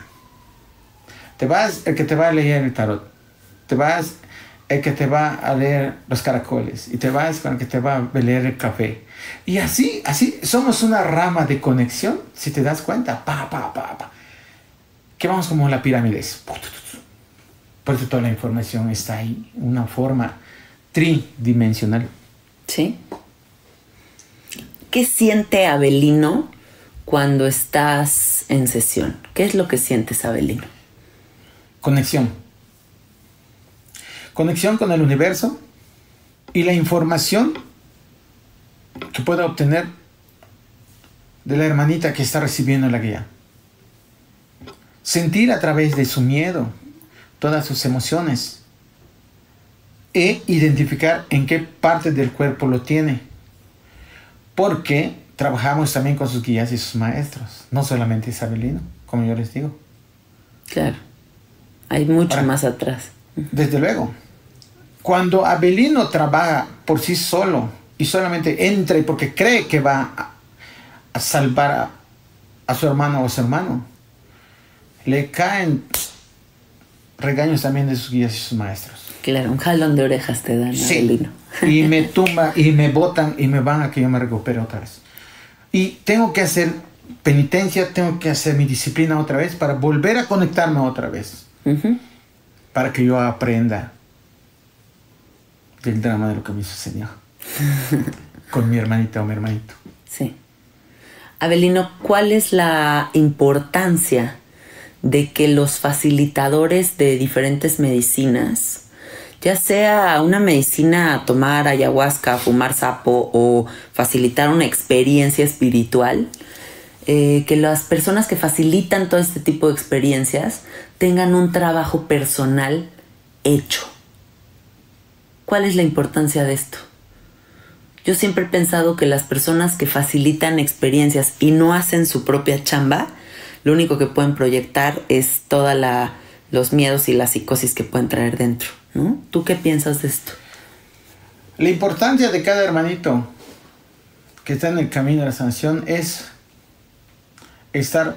Te vas el que te va a leer el tarot. Te vas el que te va a leer los caracoles. Y te vas con el que te va a leer el café. Y así, así, somos una rama de conexión, si te das cuenta. Pa, pa, pa, pa. Que vamos como la pirámide. Por eso toda la información está ahí. Una forma tridimensional. Sí. ¿Qué siente Abelino cuando estás en sesión? ¿Qué es lo que sientes, Abelino? Conexión. Conexión con el universo y la información que pueda obtener de la hermanita que está recibiendo la guía. Sentir a través de su miedo todas sus emociones e identificar en qué parte del cuerpo lo tiene. Porque trabajamos también con sus guías y sus maestros, no solamente Isabelino, como yo les digo. Claro, hay mucho más atrás. Desde luego. Cuando Abelino trabaja por sí solo y solamente entra porque cree que va a, salvar a, su hermano o a su hermano, le caen regaños también de sus guías y sus maestros. Claro, un jalón de orejas te dan, sí. Y me tumba y me botan y me van a que yo me recupere otra vez. Y tengo que hacer penitencia, tengo que hacer mi disciplina otra vez para volver a conectarme otra vez. Para que yo aprenda del drama de lo que me sucedió (laughs) con mi hermanita o mi hermanito. Sí. Abelino, ¿cuál es la importancia de que los facilitadores de diferentes medicinas ya sea una medicina tomar ayahuasca, fumar sapo o facilitar una experiencia espiritual, eh, que las personas que facilitan todo este tipo de experiencias tengan un trabajo personal hecho. ¿Cuál es la importancia de esto? Yo siempre he pensado que las personas que facilitan experiencias y no hacen su propia chamba, lo único que pueden proyectar es toda la los miedos y la psicosis que pueden traer dentro. ¿Tú qué piensas de esto? La importancia de cada hermanito que está en el camino de la sanción es estar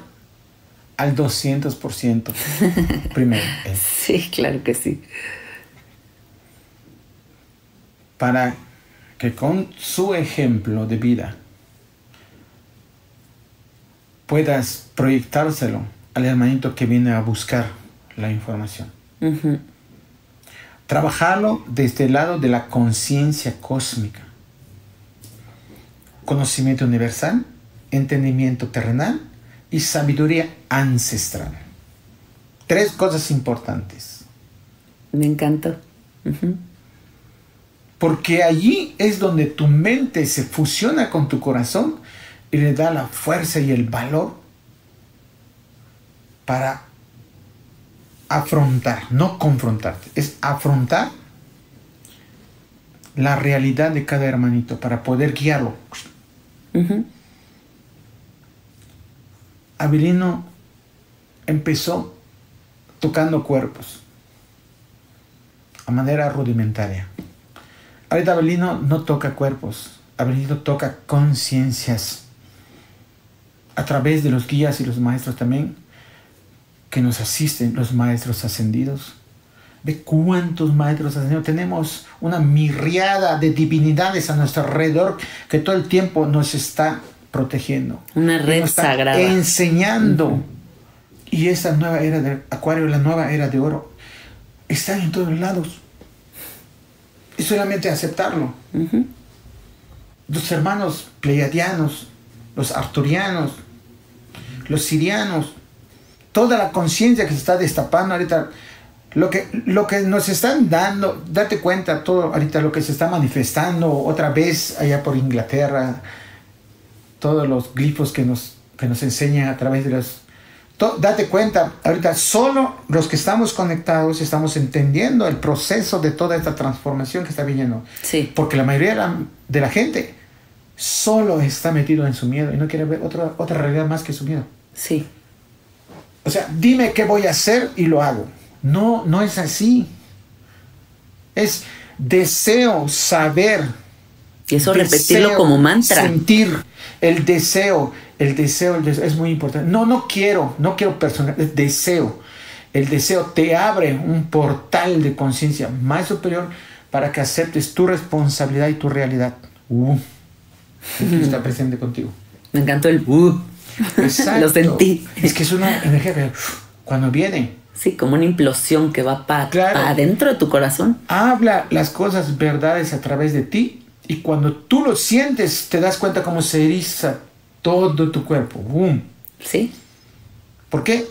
al 200% (laughs) primero. sí, claro que sí. Para que con su ejemplo de vida puedas proyectárselo al hermanito que viene a buscar la información trabajarlo desde el lado de la conciencia cósmica. Conocimiento universal, entendimiento terrenal y sabiduría ancestral. Tres cosas importantes. Me encantó. Porque allí es donde tu mente se fusiona con tu corazón y le da la fuerza y el valor para afrontar, no confrontarte, es afrontar la realidad de cada hermanito para poder guiarlo. Avelino empezó tocando cuerpos a manera rudimentaria. Ahorita Abelino no toca cuerpos, Abelino toca conciencias. A través de los guías y los maestros también que nos asisten los maestros ascendidos. Ve cuántos maestros ascendidos. Tenemos una mirriada de divinidades a nuestro alrededor que todo el tiempo nos está protegiendo. Una red sagrada. Enseñando. Y esa nueva era de Acuario, la nueva era de oro, están en todos lados. Y solamente aceptarlo. Los hermanos pleiadianos, los arturianos, los sirianos, toda la conciencia que se está destapando ahorita, lo que, lo que nos están dando, date cuenta todo ahorita lo que se está manifestando otra vez allá por Inglaterra, todos los glifos que nos, que nos enseñan a través de los... date cuenta, ahorita solo los que estamos conectados estamos entendiendo el proceso de toda esta transformación que está viniendo. Sí. Porque la mayoría de la, de la gente solo está metido en su miedo y no quiere ver otra, otra realidad más que su miedo. Sí. O sea, dime qué voy a hacer y lo hago. No, no es así. Es deseo saber. Y eso repetirlo como mantra. Sentir el deseo, el deseo, el deseo, es muy importante. No, no quiero, no quiero personal, es deseo. El deseo te abre un portal de conciencia más superior para que aceptes tu responsabilidad y tu realidad. Uh, (laughs) está presente contigo. Me encantó el uh. (laughs) Lo sentí. Es que es una energía que cuando viene. Sí, como una implosión que va para adentro de tu corazón. Habla las cosas verdades a través de ti y cuando tú lo sientes te das cuenta cómo se eriza todo tu cuerpo. ¡Bum! Sí. ¿Por qué?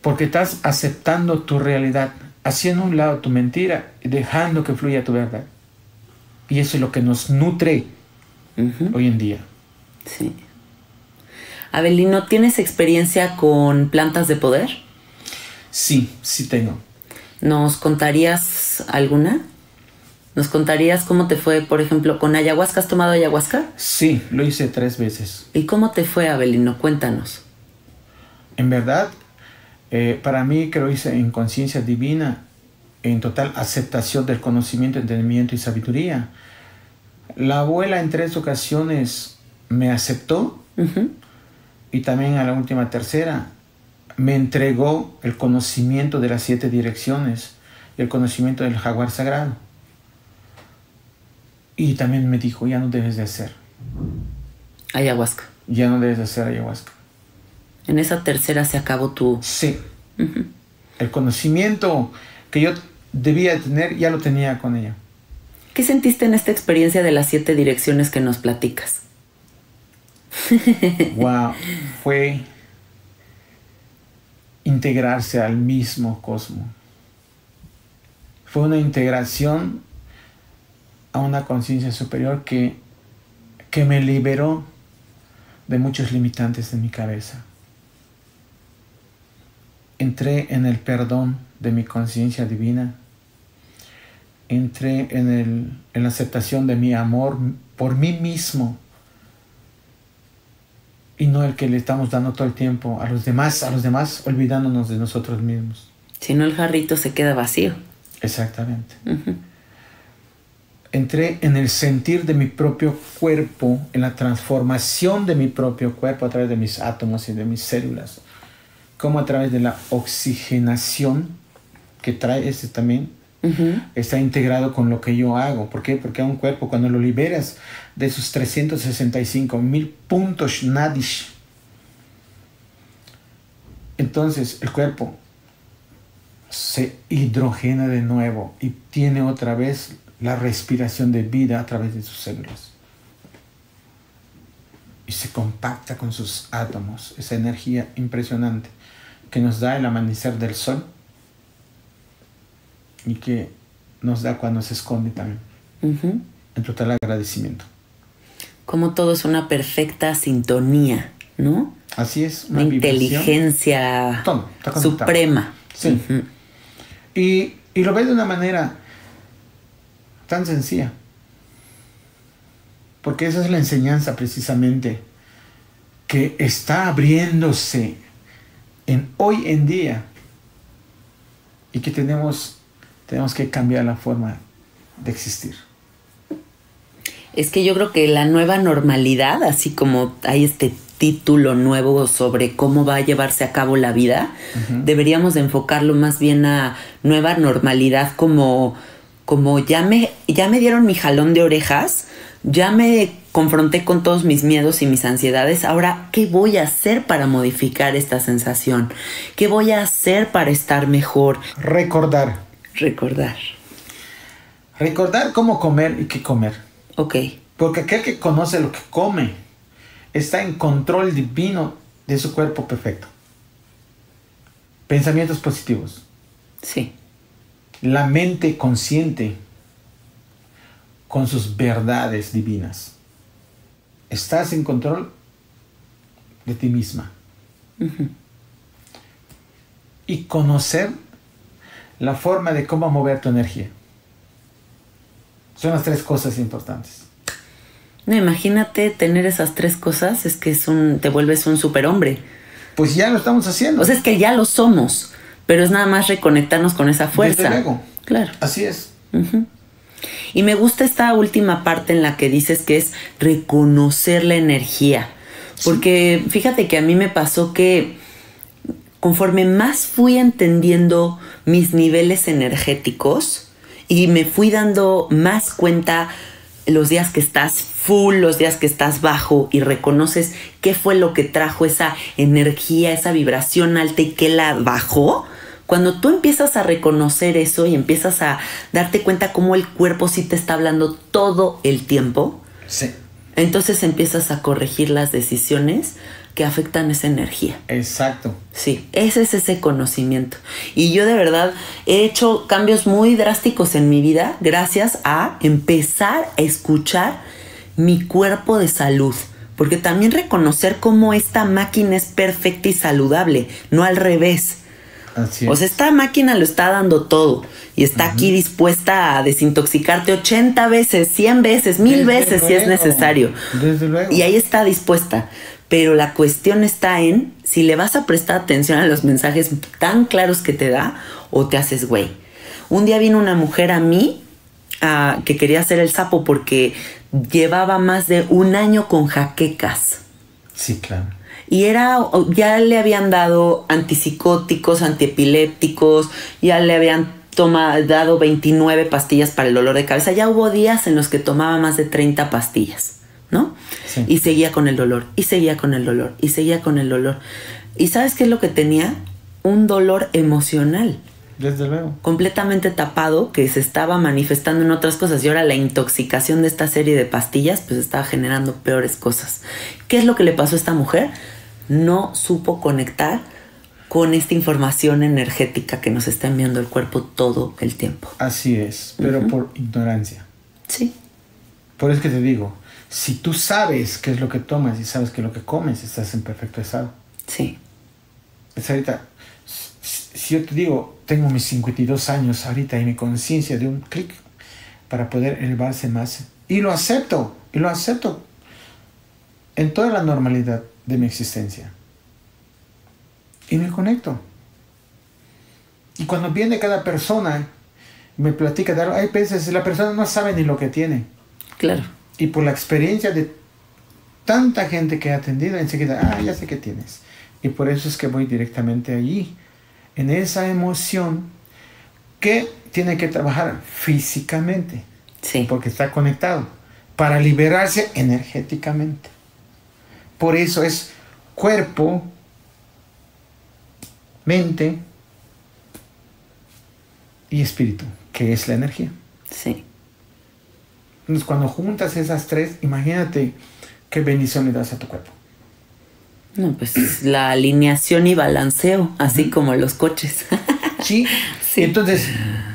Porque estás aceptando tu realidad, haciendo un lado tu mentira y dejando que fluya tu verdad. Y eso es lo que nos nutre hoy en día. Sí. Abelino, ¿tienes experiencia con plantas de poder? Sí, sí tengo. ¿Nos contarías alguna? ¿Nos contarías cómo te fue, por ejemplo, con ayahuasca? ¿Has tomado ayahuasca? Sí, lo hice tres veces. ¿Y cómo te fue, Abelino? Cuéntanos. En verdad, eh, para mí que lo hice en conciencia divina, en total aceptación del conocimiento, entendimiento y sabiduría. La abuela en tres ocasiones me aceptó y también a la última tercera me entregó el conocimiento de las siete direcciones y el conocimiento del jaguar sagrado. Y también me dijo, ya no debes de hacer. Ayahuasca. Ya no debes de hacer ayahuasca. En esa tercera se acabó tu... Sí. El conocimiento que yo debía tener ya lo tenía con ella. ¿Qué sentiste en esta experiencia de las siete direcciones que nos platicas? (laughs) wow, fue integrarse al mismo cosmos. Fue una integración a una conciencia superior que, que me liberó de muchos limitantes de mi cabeza. Entré en el perdón de mi conciencia divina. Entré en, el, en la aceptación de mi amor por mí mismo y no el que le estamos dando todo el tiempo a los demás, a los demás, olvidándonos de nosotros mismos. Si no, el jarrito se queda vacío. Exactamente. Entré en el sentir de mi propio cuerpo, en la transformación de mi propio cuerpo a través de mis átomos y de mis células, como a través de la oxigenación que trae este también, está integrado con lo que yo hago. ¿Por qué? Porque a un cuerpo cuando lo liberas de sus 365 mil puntos nadish, entonces el cuerpo se hidrogena de nuevo y tiene otra vez la respiración de vida a través de sus células. Y se compacta con sus átomos, esa energía impresionante que nos da el amanecer del sol y que nos da cuando se esconde también. En total agradecimiento. Como todo es una perfecta sintonía, ¿no? Así es. Una, inteligencia suprema. Sí. y, y lo ves de una manera tan sencilla. Porque esa es la enseñanza precisamente que está abriéndose en hoy en día y que tenemos tenemos que cambiar la forma de existir. Es que yo creo que la nueva normalidad, así como hay este título nuevo sobre cómo va a llevarse a cabo la vida, deberíamos enfocarlo más bien a nueva normalidad como, como ya, me, ya me dieron mi jalón de orejas, ya me confronté con todos mis miedos y mis ansiedades, ahora, ¿qué voy a hacer para modificar esta sensación? ¿Qué voy a hacer para estar mejor? Recordar Recordar. Recordar cómo comer y qué comer. Ok. Porque aquel que conoce lo que come está en control divino de su cuerpo perfecto. Pensamientos positivos. Sí. La mente consciente con sus verdades divinas. Estás en control de ti misma. Y conocer la forma de cómo mover tu energía. Son las tres cosas importantes. No, imagínate tener esas tres cosas, es que es un, te vuelves un superhombre. Pues ya lo estamos haciendo. O sea, es que ya lo somos, pero es nada más reconectarnos con esa fuerza. Desde luego. Claro. Así es. Y me gusta esta última parte en la que dices que es reconocer la energía. Porque fíjate que a mí me pasó que conforme más fui entendiendo mis niveles energéticos y me fui dando más cuenta los días que estás full, los días que estás bajo y reconoces qué fue lo que trajo esa energía, esa vibración alta y qué la bajó, cuando tú empiezas a reconocer eso y empiezas a darte cuenta cómo el cuerpo sí te está hablando todo el tiempo, Sí. entonces empiezas a corregir las decisiones que afectan esa energía. Exacto. Sí, ese es ese conocimiento. Y yo de verdad he hecho cambios muy drásticos en mi vida gracias a empezar a escuchar mi cuerpo de salud. Porque también reconocer cómo esta máquina es perfecta y saludable, no al revés. Así es. O sea, esta máquina lo está dando todo y está aquí dispuesta a desintoxicarte 80 veces, 100 veces, mil Desde veces si es necesario. Desde luego. Y ahí está dispuesta. Pero la cuestión está en si le vas a prestar atención a los mensajes tan claros que te da o te haces güey. Un día vino una mujer a mí que quería hacer el sapo porque llevaba más de un año con jaquecas. Sí, claro. Y era, ya le habían dado antipsicóticos, antiepilépticos, ya le habían toma- dado 29 pastillas para el dolor de cabeza. Ya hubo días en los que tomaba más de 30 pastillas, ¿no? Sí. Y seguía con el dolor, y seguía con el dolor, y seguía con el dolor. ¿Y sabes qué es lo que tenía? Un dolor emocional Desde luego. completamente tapado que se estaba manifestando en otras cosas y ahora la intoxicación de esta serie de pastillas pues estaba generando peores cosas. ¿Qué es lo que le pasó a esta mujer? No supo conectar con esta información energética que nos está enviando el cuerpo todo el tiempo. Así es. Pero por ignorancia. Sí, Por eso que te digo, si tú sabes qué es lo que tomas y sabes que lo que comes, estás en perfecto estado. sí, Es ahorita, si si yo te digo, tengo mis 52 años ahorita y mi conciencia de un clic para poder elevarse más, y lo acepto, y lo acepto en toda la normalidad de mi existencia. Y me conecto. Y cuando viene cada persona, me platica de algo, hay veces la persona no sabe ni lo que tiene. claro. Y por la experiencia de tanta gente que he atendido, enseguida, ah, ya sé qué tienes. Y por eso es que voy directamente allí, en esa emoción que tiene que trabajar físicamente, Sí, porque está conectado, para liberarse energéticamente. Por eso es cuerpo, mente y espíritu, que es la energía. sí, Entonces, cuando juntas esas tres, imagínate qué bendición le das a tu cuerpo. no, pues la alineación y balanceo, así como los coches. (laughs) ¿Sí? Sí. Entonces,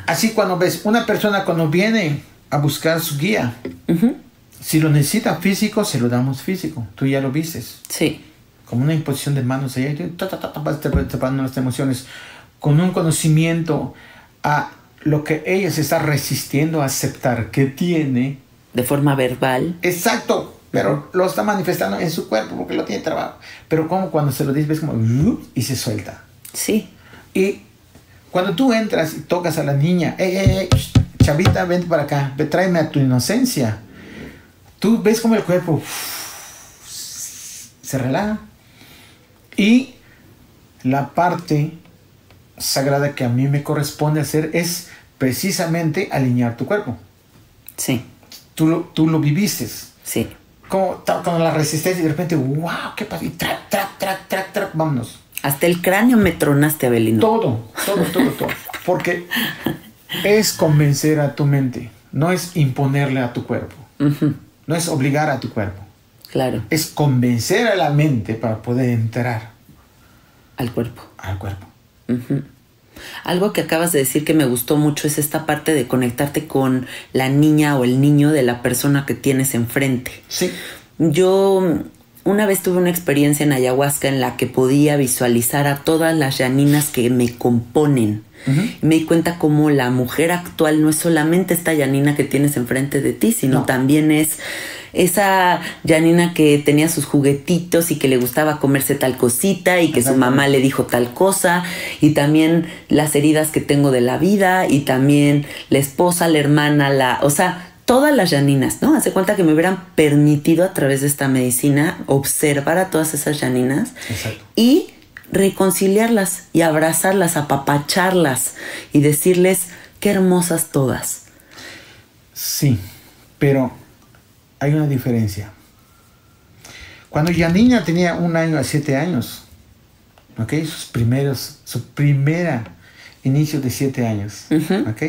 así cuando ves una persona cuando viene a buscar su guía, si lo necesita físico, se lo damos físico. Tú ya lo vistes. Sí, Como una imposición de manos allá, y tú, ta, ta, ta, ta, vas te- separando las emociones. Con un conocimiento a lo que ella se está resistiendo a aceptar que tiene. De forma verbal. Exacto. Pero lo está manifestando en su cuerpo porque lo tiene trabajo. Pero como cuando se lo dices, ves como "Uh", y se suelta. Sí, Y cuando tú entras y tocas a la niña, ey, ey, ey, chavita, vente para acá, tráeme a tu inocencia. Tú ves como el cuerpo se relaja. Y la parte sagrada que a mí me corresponde hacer es precisamente alinear tu cuerpo. sí, Tú lo, tú lo viviste. sí. Como con la resistencia y de repente, wow, ¿qué pasa? Y track, track, track, track, track, vámonos. Hasta el cráneo me tronaste, Abelino. Todo, todo, todo, todo. Porque es convencer a tu mente, no es imponerle a tu cuerpo, no es obligar a tu cuerpo, Claro, es convencer a la mente para poder entrar al cuerpo. al cuerpo. Ujú. Algo que acabas de decir que me gustó mucho es esta parte de conectarte con la niña o el niño de la persona que tienes enfrente. Sí, Yo una vez tuve una experiencia en ayahuasca en la que podía visualizar a todas las yaninas que me componen. Me di cuenta cómo la mujer actual no es solamente esta yanina que tienes enfrente de ti, sino No. también es esa Janina que tenía sus juguetitos y que le gustaba comerse tal cosita y que su mamá le dijo tal cosa y también las heridas que tengo de la vida y también la esposa, la hermana, la, o sea, todas las Janinas, ¿no? Hace cuenta que me hubieran permitido a través de esta medicina observar a todas esas Janinas y reconciliarlas y abrazarlas, apapacharlas y decirles qué hermosas todas. Sí, pero hay una diferencia. Cuando Janina tenía un año a siete años, ¿ok? Sus primeros, su primera inicio de siete años, ¿ok?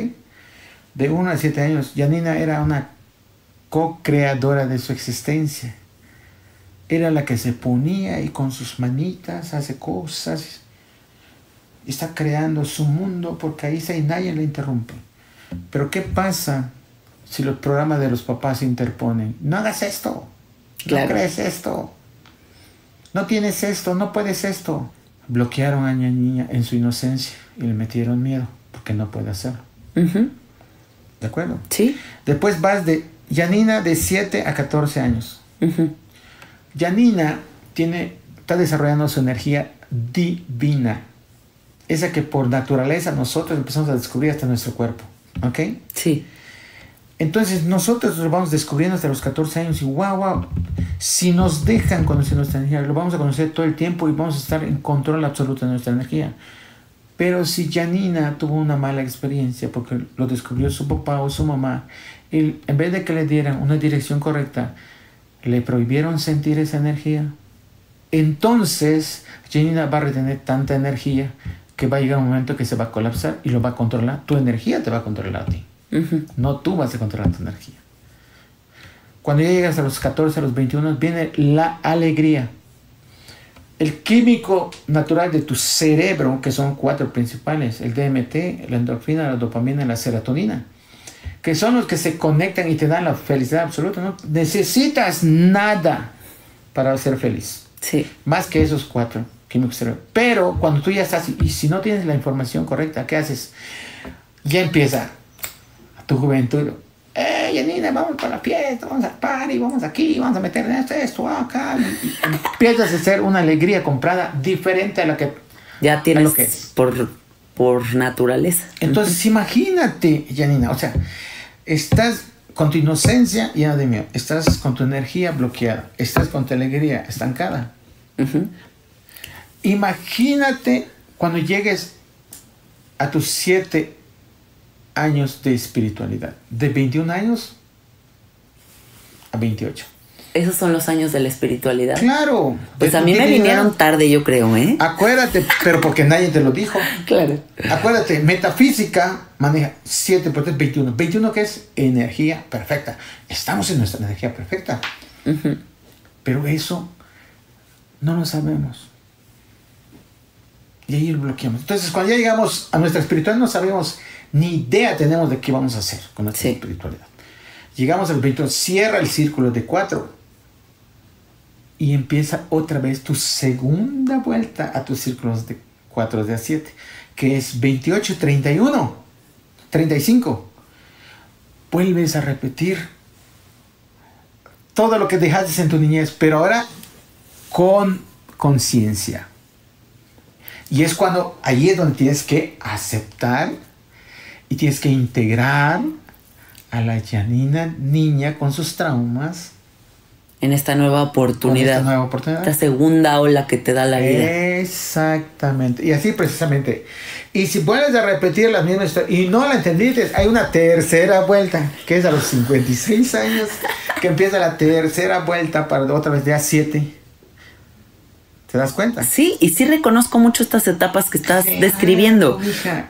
De uno a siete años, Janina era una co-creadora de su existencia. Era la que se ponía y con sus manitas hace cosas. Está creando su mundo porque ahí está y nadie le interrumpe. Pero ¿qué pasa si los programas de los papás se interponen. No hagas esto. No crees esto. No tienes esto. No puedes esto. Bloquearon a la niña en su inocencia y le metieron miedo porque no puede hacerlo. ¿De acuerdo? Sí. Después vas de Janina de 7 a 14 años. Janina tiene, está desarrollando su energía divina. Esa que por naturaleza nosotros empezamos a descubrir hasta nuestro cuerpo. ¿Ok? Sí. Entonces nosotros lo vamos descubriendo hasta los 14 años y wow, wow, si nos dejan conocer nuestra energía, lo vamos a conocer todo el tiempo y vamos a estar en control absoluto de nuestra energía. Pero si Janina tuvo una mala experiencia porque lo descubrió su papá o su mamá, y en vez de que le dieran una dirección correcta, le prohibieron sentir esa energía, entonces Janina va a retener tanta energía que va a llegar un momento que se va a colapsar y lo va a controlar. Tu energía te va a controlar a ti. No tú vas a controlar tu energía. Cuando ya llegas a los 14, a los 21, viene la alegría. El químico natural de tu cerebro, que son cuatro principales, el DMT, la endorfina, la dopamina y la serotonina, que son los que se conectan y te dan la felicidad absoluta. No necesitas nada para ser feliz. Sí. Más que esos cuatro químicos cerebro. Pero cuando tú ya estás, y si no tienes la información correcta, ¿qué haces? Ya empieza tu juventud. ¡Eh, Janina, vamos para la fiesta! Vamos al party, vamos aquí, vamos a meter esto, esto, acá. empiezas a ser una alegría comprada diferente a la que ya tienes por, por naturaleza. Entonces, imagínate, Janina, o sea, estás con tu inocencia llena de miedo, estás con tu energía bloqueada, estás con tu alegría estancada. Imagínate cuando llegues a tus siete años de espiritualidad. De 21 años a 28. Esos son los años de la espiritualidad. Claro. Pues a mí me vinieron tarde, yo creo, ¿eh? Acuérdate, pero porque nadie te lo dijo. (laughs) Claro. Acuérdate, metafísica maneja 7 por 3, 21. 21 que es energía perfecta. Estamos en nuestra energía perfecta. Pero eso no lo sabemos. Y ahí lo bloqueamos. Entonces, cuando ya llegamos a nuestra espiritualidad, no sabemos ni idea tenemos de qué vamos a hacer con nuestra espiritualidad. Llegamos al 21, cierra el círculo de cuatro y empieza otra vez tu segunda vuelta a tus círculos de 4 de a 7, que es 28, 31, 35. Vuelves a repetir todo lo que dejaste en tu niñez, pero ahora con conciencia. Y es cuando ahí es donde tienes que aceptar y tienes que integrar a la Janina niña con sus traumas. En esta nueva oportunidad. esta nueva oportunidad. Esta segunda ola que te da la vida. Exactamente. Y así precisamente. Y si vuelves a repetir la misma historia y no la entendiste, hay una tercera vuelta, que es a los 56 años, que empieza la tercera vuelta para otra vez de a 7 ¿Te das cuenta? Sí, y sí reconozco mucho estas etapas que estás describiendo.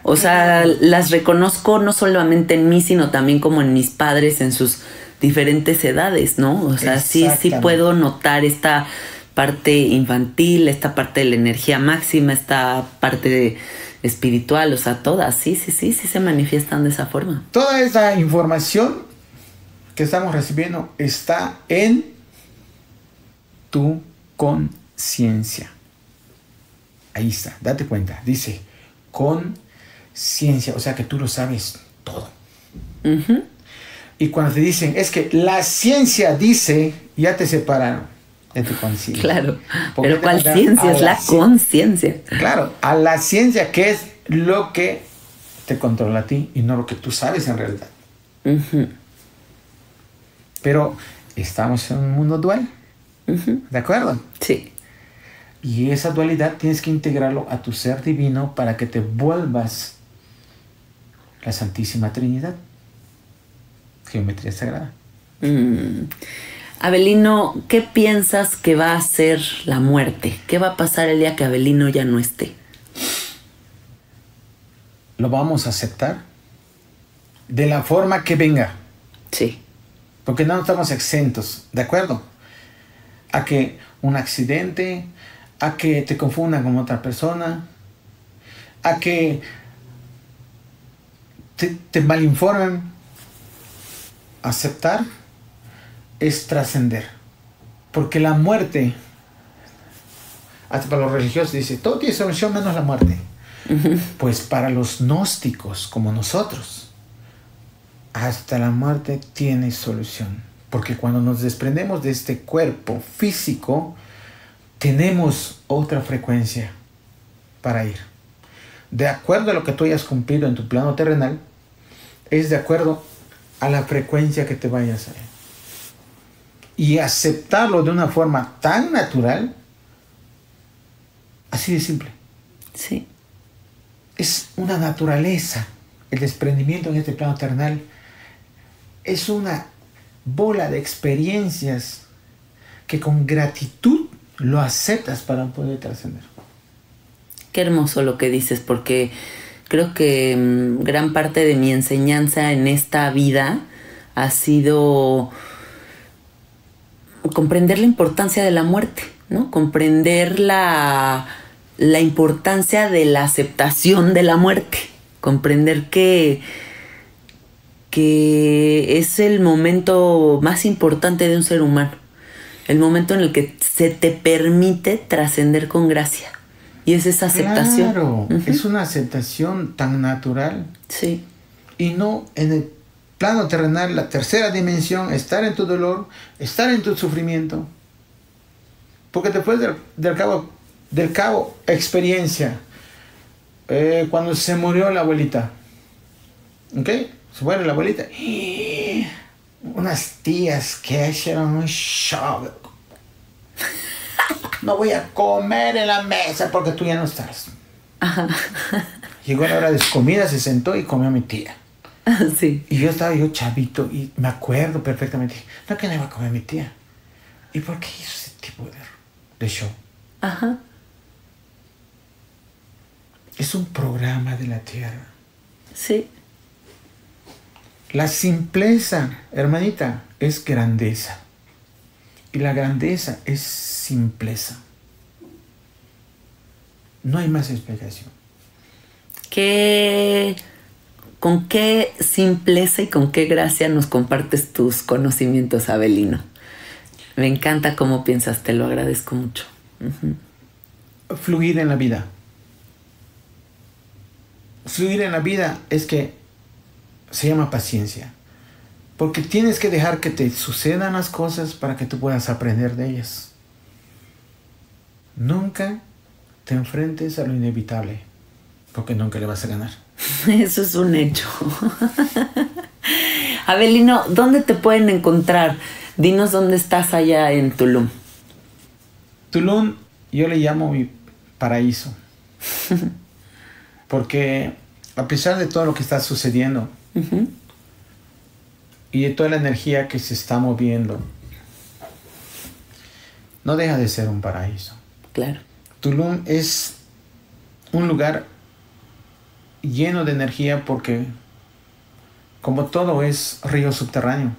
o sea, las reconozco no solamente en mí, sino también como en mis padres, en sus diferentes edades, ¿no? O sea, sí, sí puedo notar esta parte infantil, esta parte de la energía máxima, esta parte espiritual, o sea, todas, sí, sí, sí, sí se manifiestan de esa forma. Toda esa información que estamos recibiendo está en tu con ciencia. Ahí está, date cuenta. Dice, con ciencia, o sea que tú lo sabes todo. Y cuando te dicen, es que la ciencia dice, ya te separaron de tu conciencia. Claro. Pero ¿cuál ciencia? Es la, conciencia. Claro, a la ciencia que es lo que te controla a ti y no lo que tú sabes en realidad. Pero estamos en un mundo dual. ¿De acuerdo? Sí. Y esa dualidad tienes que integrarlo a tu ser divino para que te vuelvas la Santísima Trinidad. Geometría Sagrada. Mm. Abelino, ¿qué piensas que va a ser la muerte? ¿Qué va a pasar el día que Abelino ya no esté? Lo vamos a aceptar de la forma que venga. Sí. Porque no estamos exentos, ¿de acuerdo? A que un accidente, a que te confundan con otra persona, a que te, te malinformen. Aceptar es trascender. Porque la muerte, hasta para los religiosos dice, todo tiene solución menos la muerte. Pues para los gnósticos como nosotros, hasta la muerte tiene solución. Porque cuando nos desprendemos de este cuerpo físico, tenemos otra frecuencia para ir. De acuerdo a lo que tú hayas cumplido en tu plano terrenal, es de acuerdo a la frecuencia que te vayas a ir. Y aceptarlo de una forma tan natural, así de simple. Sí. Es una naturaleza. El desprendimiento en este plano terrenal es una bola de experiencias que con gratitud lo aceptas para poder trascender. Qué hermoso lo que dices, porque creo que mm, gran parte de mi enseñanza en esta vida ha sido comprender la importancia de la muerte, ¿no? Comprender la, la importancia de la aceptación de la muerte, comprender que, que es el momento más importante de un ser humano el momento en el que se te permite trascender con gracia. Y es esa aceptación. Claro, es una aceptación tan natural. Sí. Y no en el plano terrenal, la tercera dimensión, estar en tu dolor, estar en tu sufrimiento. Porque después del, cabo, del cabo, experiencia. Eh, cuando se murió la abuelita. ¿Ok? Se muere la abuelita unas tías que hicieron un show. No voy a comer en la mesa porque tú ya no estás. Llegó la hora de comida, se sentó y comió mi tía. (laughs) Sí. Y yo estaba yo chavito y me acuerdo perfectamente. No que no iba a comer mi tía. ¿Y por qué hizo ese tipo de, de show? Ajá. Es un programa de la tierra. Sí. La simpleza, hermanita, es grandeza. Y la grandeza es simpleza. No hay más explicación. ¿Qué, ¿Con qué simpleza y con qué gracia nos compartes tus conocimientos, Abelino? Me encanta cómo piensas, te lo agradezco mucho. Fluir en la vida. Fluir en la vida es que se llama paciencia. Porque tienes que dejar que te sucedan las cosas para que tú puedas aprender de ellas. Nunca te enfrentes a lo inevitable, porque nunca le vas a ganar. (laughs) Eso es un hecho. (laughs) Abelino, ¿dónde te pueden encontrar? Dinos dónde estás allá en Tulum. Tulum yo le llamo mi paraíso. (laughs) Porque a pesar de todo lo que está sucediendo, y de toda la energía que se está moviendo, no deja de ser un paraíso. Claro. Tulum es un lugar lleno de energía porque como todo es río subterráneo.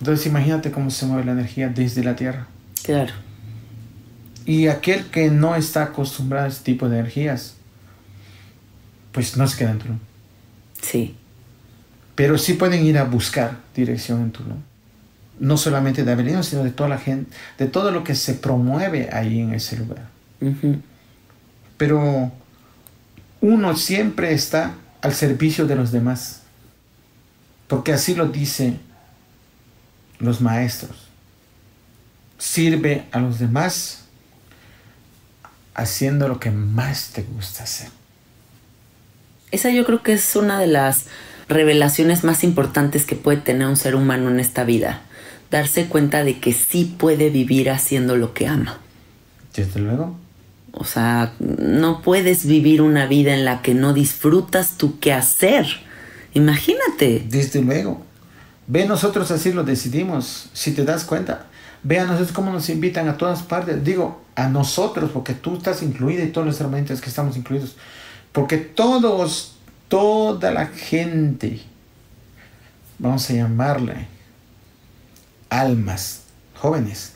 Entonces imagínate cómo se mueve la energía desde la tierra. Claro. Y aquel que no está acostumbrado a este tipo de energías, pues no se queda en Tulum. Sí pero sí pueden ir a buscar dirección en Tulum. No solamente de Avelino, sino de toda la gente, de todo lo que se promueve ahí en ese lugar. Pero uno siempre está al servicio de los demás. porque así lo dicen los maestros. Sirve a los demás haciendo lo que más te gusta hacer. Esa yo creo que es una de las revelaciones más importantes que puede tener un ser humano en esta vida. Darse cuenta de que sí puede vivir haciendo lo que ama. Desde luego. O sea, no puedes vivir una vida en la que no disfrutas tu quehacer. Imagínate. Desde luego. Ve, nosotros así lo decidimos, si te das cuenta. Ve a nosotros cómo nos invitan a todas partes. Digo, a nosotros, porque tú estás incluida y todos los herramientas que estamos incluidos. Porque todos, toda la gente, vamos a llamarle almas jóvenes,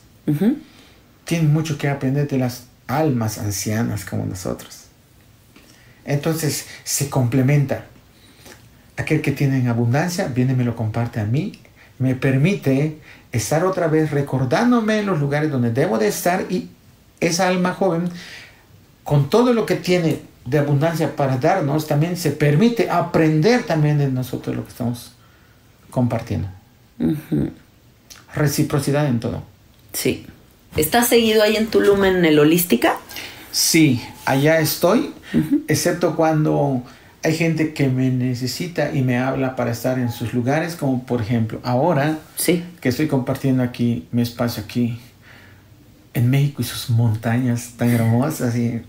tienen mucho que aprender de las almas ancianas como nosotros. Entonces se complementa. Aquel que tiene en abundancia viene y me lo comparte a mí, me permite estar otra vez recordándome en los lugares donde debo de estar y esa alma joven, con todo lo que tiene de abundancia para darnos, también se permite aprender también de nosotros lo que estamos compartiendo. Reciprocidad en todo. Sí. ¿Estás seguido ahí en Tulum en el Holística? Sí, allá estoy, excepto cuando hay gente que me necesita y me habla para estar en sus lugares, como por ejemplo ahora sí. que estoy compartiendo aquí mi espacio aquí en México y sus montañas tan hermosas y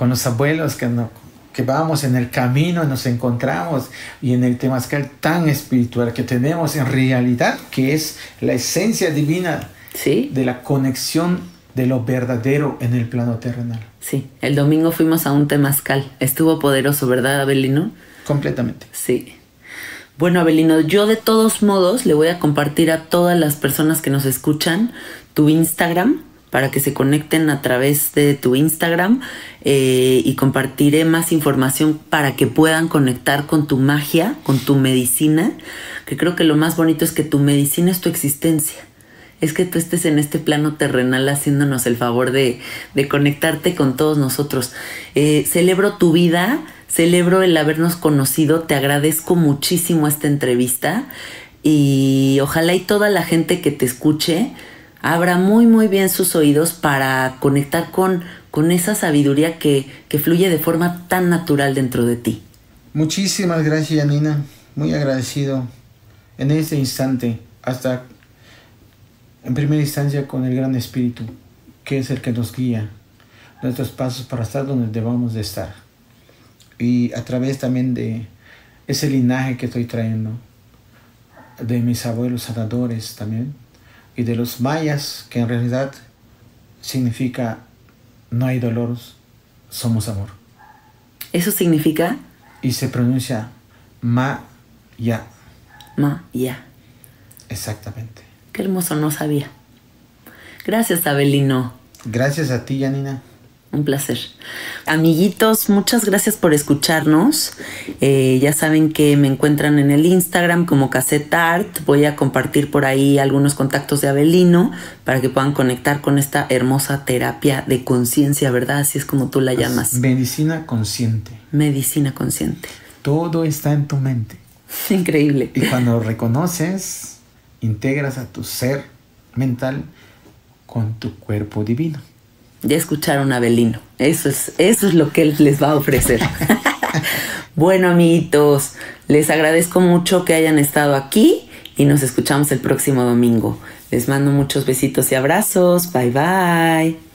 con los abuelos que, no, que vamos en el camino, nos encontramos y en el temazcal tan espiritual que tenemos en realidad, que es la esencia divina ¿Sí? de la conexión de lo verdadero en el plano terrenal. Sí, el domingo fuimos a un temazcal. Estuvo poderoso, ¿verdad, Abelino? Completamente. Sí. Bueno, Abelino, yo de todos modos le voy a compartir a todas las personas que nos escuchan tu Instagram para que se conecten a través de tu Instagram eh, y compartiré más información para que puedan conectar con tu magia, con tu medicina, que creo que lo más bonito es que tu medicina es tu existencia es que tú estés en este plano terrenal haciéndonos el favor de, conectarte con todos nosotros. Eh, celebro tu vida, celebro el habernos conocido, te agradezco muchísimo esta entrevista y ojalá y toda la gente que te escuche abra muy muy bien sus oídos para conectar con, con esa sabiduría que, que fluye de forma tan natural dentro de ti. Muchísimas gracias, Janina. Muy agradecido en este instante. Hasta en primera instancia con el Gran Espíritu, que es el que nos guía nuestros pasos para estar donde debamos de estar. Y a través también de ese linaje que estoy trayendo, de mis abuelos sanadores también, y de los mayas, que en realidad significa no hay dolor, somos amor. ¿Eso significa? Y se pronuncia ma-ya. Ma-ya. Exactamente. Qué hermoso, no sabía. Gracias, Abelino. Gracias a ti, Janina. Un placer. Amiguitos, muchas gracias por escucharnos. Eh, ya saben que me encuentran en el Instagram como Cassette Art. Voy a compartir por ahí algunos contactos de Abelino para que puedan conectar con esta hermosa terapia de conciencia, ¿verdad? Así es como tú la llamas. Medicina consciente. Medicina consciente. Todo está en tu mente. (laughs) Increíble. Y cuando reconoces integras a tu ser mental con tu cuerpo divino. Ya escucharon a Belino. Eso es, eso es lo que él les va a ofrecer. (laughs) bueno, amiguitos, les agradezco mucho que hayan estado aquí y nos escuchamos el próximo domingo. Les mando muchos besitos y abrazos. Bye bye.